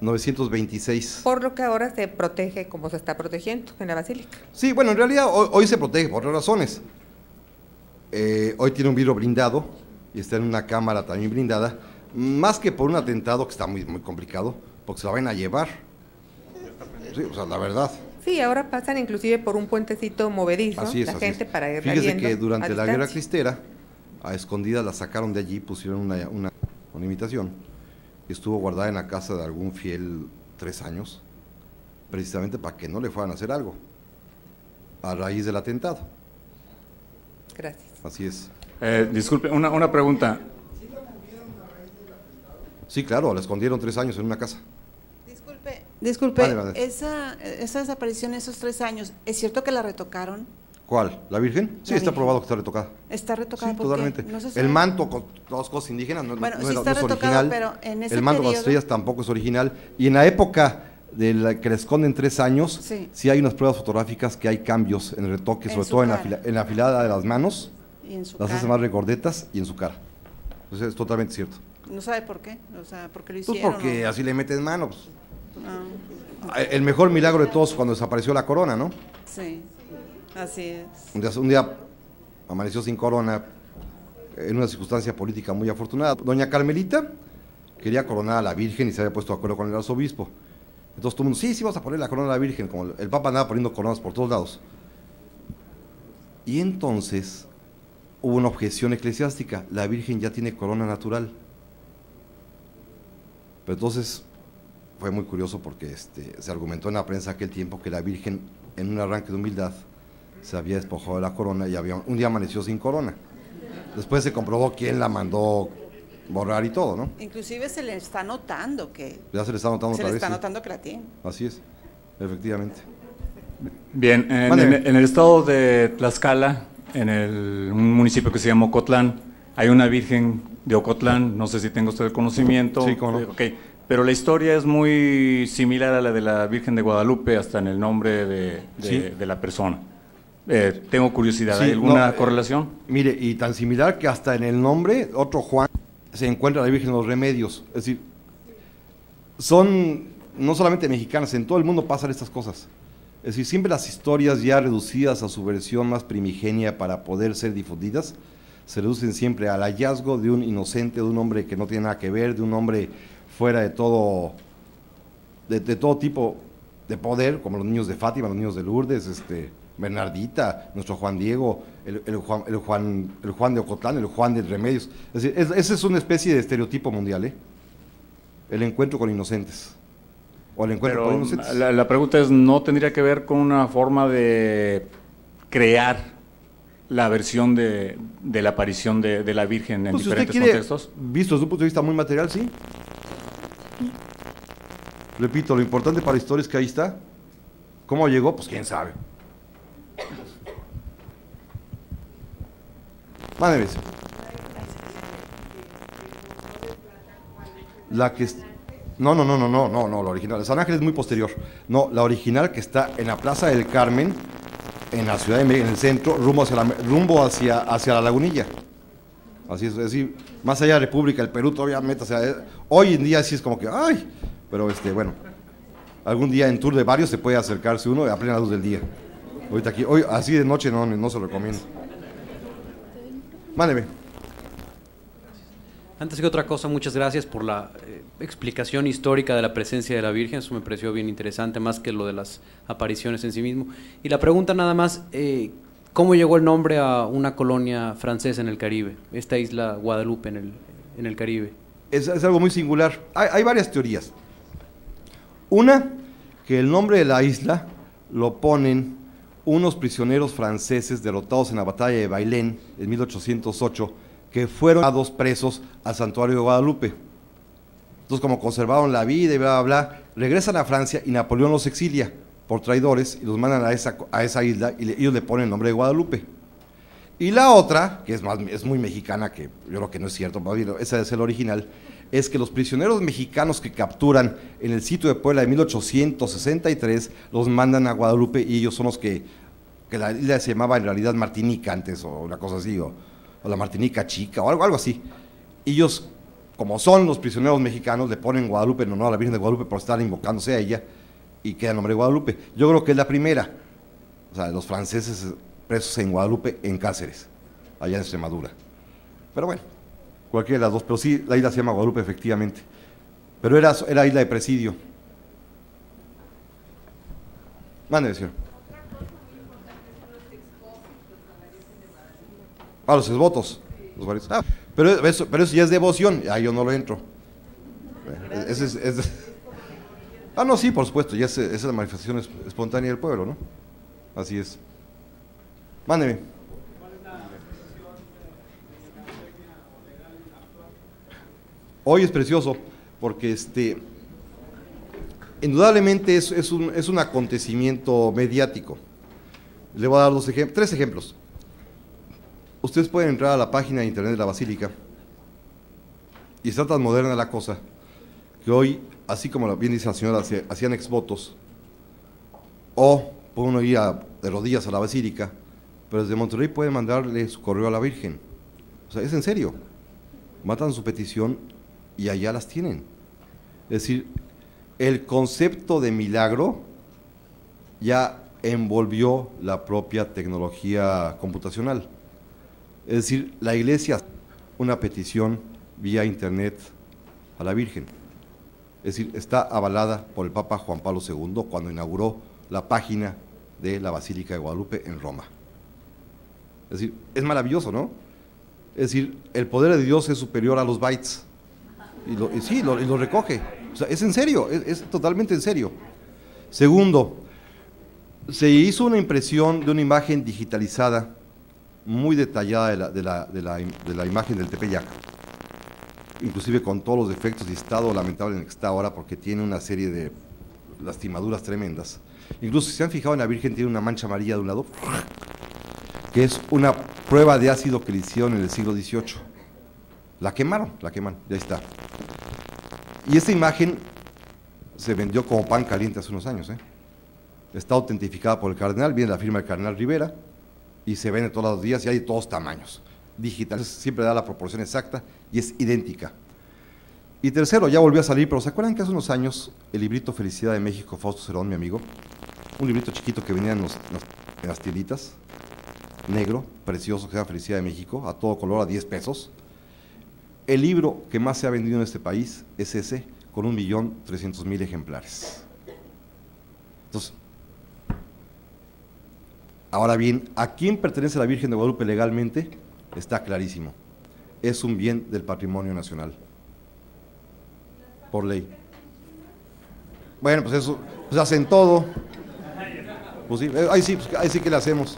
926. Por lo que ahora se protege como se está protegiendo en la basílica. Sí, bueno, en realidad hoy, se protege por otras razones. Eh, hoy tiene un vidrio blindado y está en una cámara también blindada, más que por un atentado que está muy, muy complicado, porque se la van a llevar. Sí, o sea, la verdad. Sí, ahora pasan inclusive por un puentecito movedizo así la gente para ir Fíjese que durante la guerra cristera, a escondidas la sacaron de allí, pusieron una, una, una imitación estuvo guardada en la casa de algún fiel tres años, precisamente para que no le fueran a hacer algo, a raíz del atentado. Gracias. Así es. Eh, disculpe, una, una pregunta. Sí, claro, la escondieron tres años en una casa. Disculpe, Esa, esa desaparición esos tres años, ¿es cierto que la retocaron? ¿Cuál? ¿La Virgen? Sí, está probado que está retocada. ¿Está retocada? Sí, totalmente. el manto con todas cosas indígenas no, bueno, sí está es original. Pero en ese el manto de las estrellas tampoco es original. Y en la época de la que le esconden tres años, sí. hay unas pruebas fotográficas que hay cambios en el retoque, sobre todo en la, en la afilada de las manos, y en su las hace más regordetas y en su cara. Entonces es totalmente cierto. ¿No sabe por qué? O sea, ¿por qué lo pues hicieron? Pues porque así le meten manos. Ah. El mejor milagro de todos cuando desapareció la corona, ¿no? Sí. Así es. Un día, amaneció sin corona en una circunstancia política muy afortunada. Doña Carmelita quería coronar a la Virgen y se había puesto de acuerdo con el arzobispo. Entonces todo el mundo, sí, sí, vamos a poner la corona a la Virgen, como el Papa andaba poniendo coronas por todos lados. Y entonces hubo una objeción eclesiástica, la Virgen ya tiene corona natural. Pero entonces fue muy curioso porque este, se argumentó en la prensa aquel tiempo que la Virgen, en un arranque de humildad, se había despojado de la corona y había, un día amaneció sin corona. Después se comprobó quién la mandó borrar y todo, ¿no? Inclusive se le está notando que... Ya se le está notando se le está notando que la tiene. Así es, efectivamente. Bien, en, el estado de Tlaxcala, en el, un municipio que se llama Ocotlán, hay una virgen de Ocotlán, no sé si tengo usted el conocimiento. Sí, cómo no. Okay. Pero la historia es muy similar a la de la Virgen de Guadalupe, hasta en el nombre de, de, la persona. Eh, tengo curiosidad, ¿hay alguna eh, correlación? Mire, y tan similar que hasta en el nombre, otro Juan, se encuentra la Virgen de los Remedios. Es decir, son no solamente mexicanas, en todo el mundo pasan estas cosas. Es decir, siempre las historias ya reducidas a su versión más primigenia para poder ser difundidas, se reducen siempre al hallazgo de un inocente, de un hombre que no tiene nada que ver, de un hombre fuera de todo, de, todo tipo de poder, como los niños de Fátima, los niños de Lourdes, este, Bernardita, nuestro Juan Diego, el, Juan, el, Juan, el Juan de Ocotlán, el Juan de Remedios. Es decir, esa es una especie de estereotipo mundial, ¿eh? el encuentro con inocentes. O el encuentro con inocentes. La, pregunta es, ¿no tendría que ver con una forma de crear la versión de, la aparición de, la Virgen en pues diferentes contextos? Visto desde un punto de vista muy material, sí. Repito, lo importante para la historia es que ahí está. ¿Cómo llegó? Pues quién sabe. Madre La que no, no, no, no, no, no, no, la original. San Ángel es muy posterior. No, la original que está en la Plaza del Carmen, en la ciudad de México, en el centro, rumbo hacia la, rumbo hacia, hacia la lagunilla. Así es, decir, más allá de República, el Perú todavía meta, hoy en día sí es como que, ay, pero este, bueno, algún día en tour de varios se puede acercarse uno a plena luz del día. Ahorita aquí, hoy así de noche no, no se lo recomiendo. Mándeme. Antes que otra cosa, muchas gracias por la eh, explicación histórica de la presencia de la Virgen, eso me pareció bien interesante, más que lo de las apariciones en sí mismo. Y la pregunta nada más, eh, ¿cómo llegó el nombre a una colonia francesa en el Caribe, esta isla Guadalupe en el, en el Caribe? Es, algo muy singular. Hay, hay varias teorías. Una, que el nombre de la isla lo ponen unos prisioneros franceses derrotados en la batalla de Bailén en 1808, que fueron dados presos al santuario de Guadalupe. Entonces, como conservaron la vida y bla, bla, bla, regresan a Francia y Napoleón los exilia por traidores y los mandan a esa, a esa isla y ellos le ponen el nombre de Guadalupe. Y la otra, que es, más, es muy mexicana, que yo creo que no es cierto, esa es el original, es que los prisioneros mexicanos que capturan en el sitio de Puebla de 1863 los mandan a Guadalupe y ellos son los que, que la isla se llamaba en realidad Martinica antes o una cosa así, o, la Martinica chica o algo, algo así. Ellos, como son los prisioneros mexicanos, le ponen Guadalupe en honor a la Virgen de Guadalupe por estar invocándose a ella y queda el nombre de Guadalupe. Yo creo que es la primera, o sea, los franceses presos en Guadalupe en Cáceres, allá en Extremadura. Pero bueno cualquiera de las dos, pero sí, la isla se llama Guadalupe, efectivamente. Pero era, era isla de presidio. Mande, señor. Ah, los esvotos. ah, pero, eso, pero eso ya es devoción, ahí yo no lo entro. ah, no, sí, por supuesto, ya es, esa es la manifestación espontánea del pueblo, ¿no? Así es. Mándeme. Hoy es precioso porque este, indudablemente es, un, es un, acontecimiento mediático. Le voy a dar dos tres ejemplos. Ustedes pueden entrar a la página de internet de la Basílica y está tan moderna la cosa que hoy, así como bien dice la señora, hacían exvotos o puede uno ir de rodillas a la Basílica, pero desde Monterrey puede mandarle su correo a la Virgen. O sea, es en serio. Matan su petición y allá las tienen. Es decir, el concepto de milagro ya envolvió la propia tecnología computacional. Es decir, la iglesia una petición vía internet a la Virgen. Es decir, está avalada por el Papa Juan Pablo II cuando inauguró la página de la Basílica de Guadalupe en Roma. Es decir, es maravilloso, ¿no? Es decir, el poder de Dios es superior a los bytes. Y, lo, sí, lo, y lo recoge. Es en serio, es, totalmente en serio. Segundo, se hizo una impresión de una imagen digitalizada muy detallada de la, de la, de la, imagen del Tepeyac. inclusive con todos los defectos y estado lamentable en el que está ahora, porque tiene una serie de lastimaduras tremendas. Incluso si se han fijado en la Virgen, tiene una mancha amarilla de un lado, que es una prueba de ácido que le hicieron en el siglo XVIII. La quemaron, la queman, ya está. Y esta imagen se vendió como pan caliente hace unos años. ¿eh? Está autentificada por el cardenal, viene la firma del cardenal Rivera y se vende todos los días y hay de todos tamaños. Digital, siempre da la proporción exacta y es idéntica. Y tercero, ya volvió a salir, pero ¿se acuerdan que hace unos años el librito Felicidad de México, Fausto Cerón, mi amigo, un librito chiquito que venía en, las tiritas, negro, precioso, que era Felicidad de México, a todo color, a 10 pesos. El libro que más se ha vendido en este país es ese, con un millón trescientos mil ejemplares. Entonces, ahora bien, ¿a quién pertenece la Virgen de Guadalupe legalmente? Está clarísimo. Es un bien del patrimonio nacional. Por ley. Bueno, pues eso, pues hacen todo. Pues sí, eh, ahí sí, pues ahí sí que le hacemos.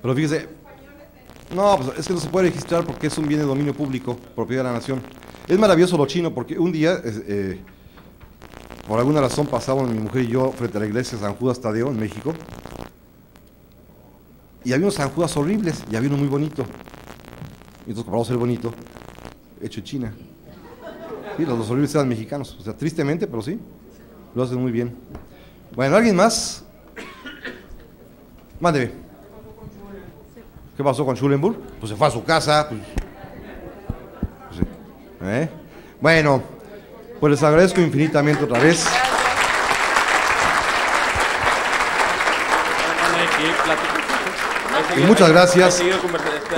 Pero fíjese, no, pues es que no se puede registrar porque es un bien de dominio público, propiedad de la nación. Es maravilloso lo chino porque un día, eh, por alguna razón, pasamos mi mujer y yo frente a la iglesia de San Judas Tadeo en México. Y había unos San Judas horribles y había uno muy bonito. Y entonces compramos el bonito, hecho en China. Sí, los, los horribles eran mexicanos. O sea, tristemente, pero sí, lo hacen muy bien. Bueno, ¿alguien más? Mándeme. ¿Qué pasó con Schulenburg? Pues se fue a su casa. Pues, pues ¿eh? Bueno, pues les agradezco infinitamente otra vez. Y muchas gracias.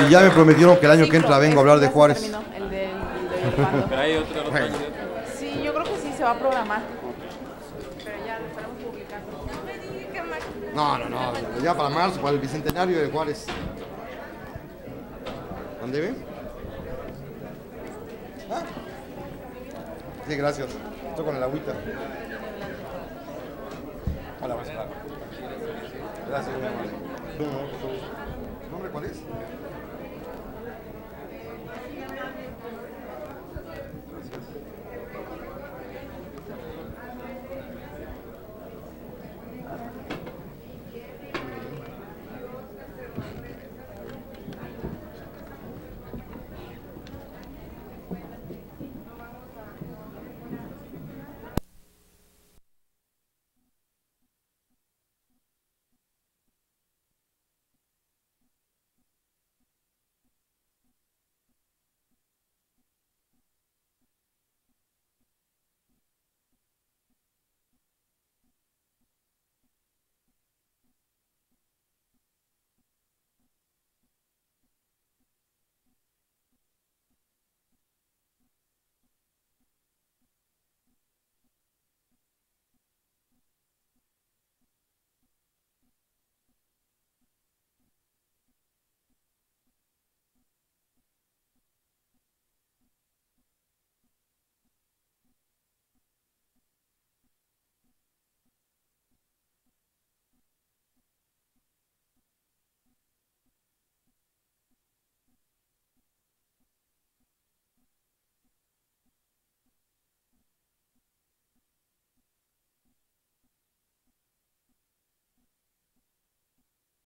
Y ya me prometieron que el año que entra vengo a hablar de Juárez. Sí, yo creo que sí se va a programar. No, no, no, ya para marzo, para el bicentenario de Juárez. ¿Dónde ve? ¿Ah? Sí, gracias. Estoy con el agüita. Hola, vas Gracias, mi amor. ¿Tu nombre cuál es?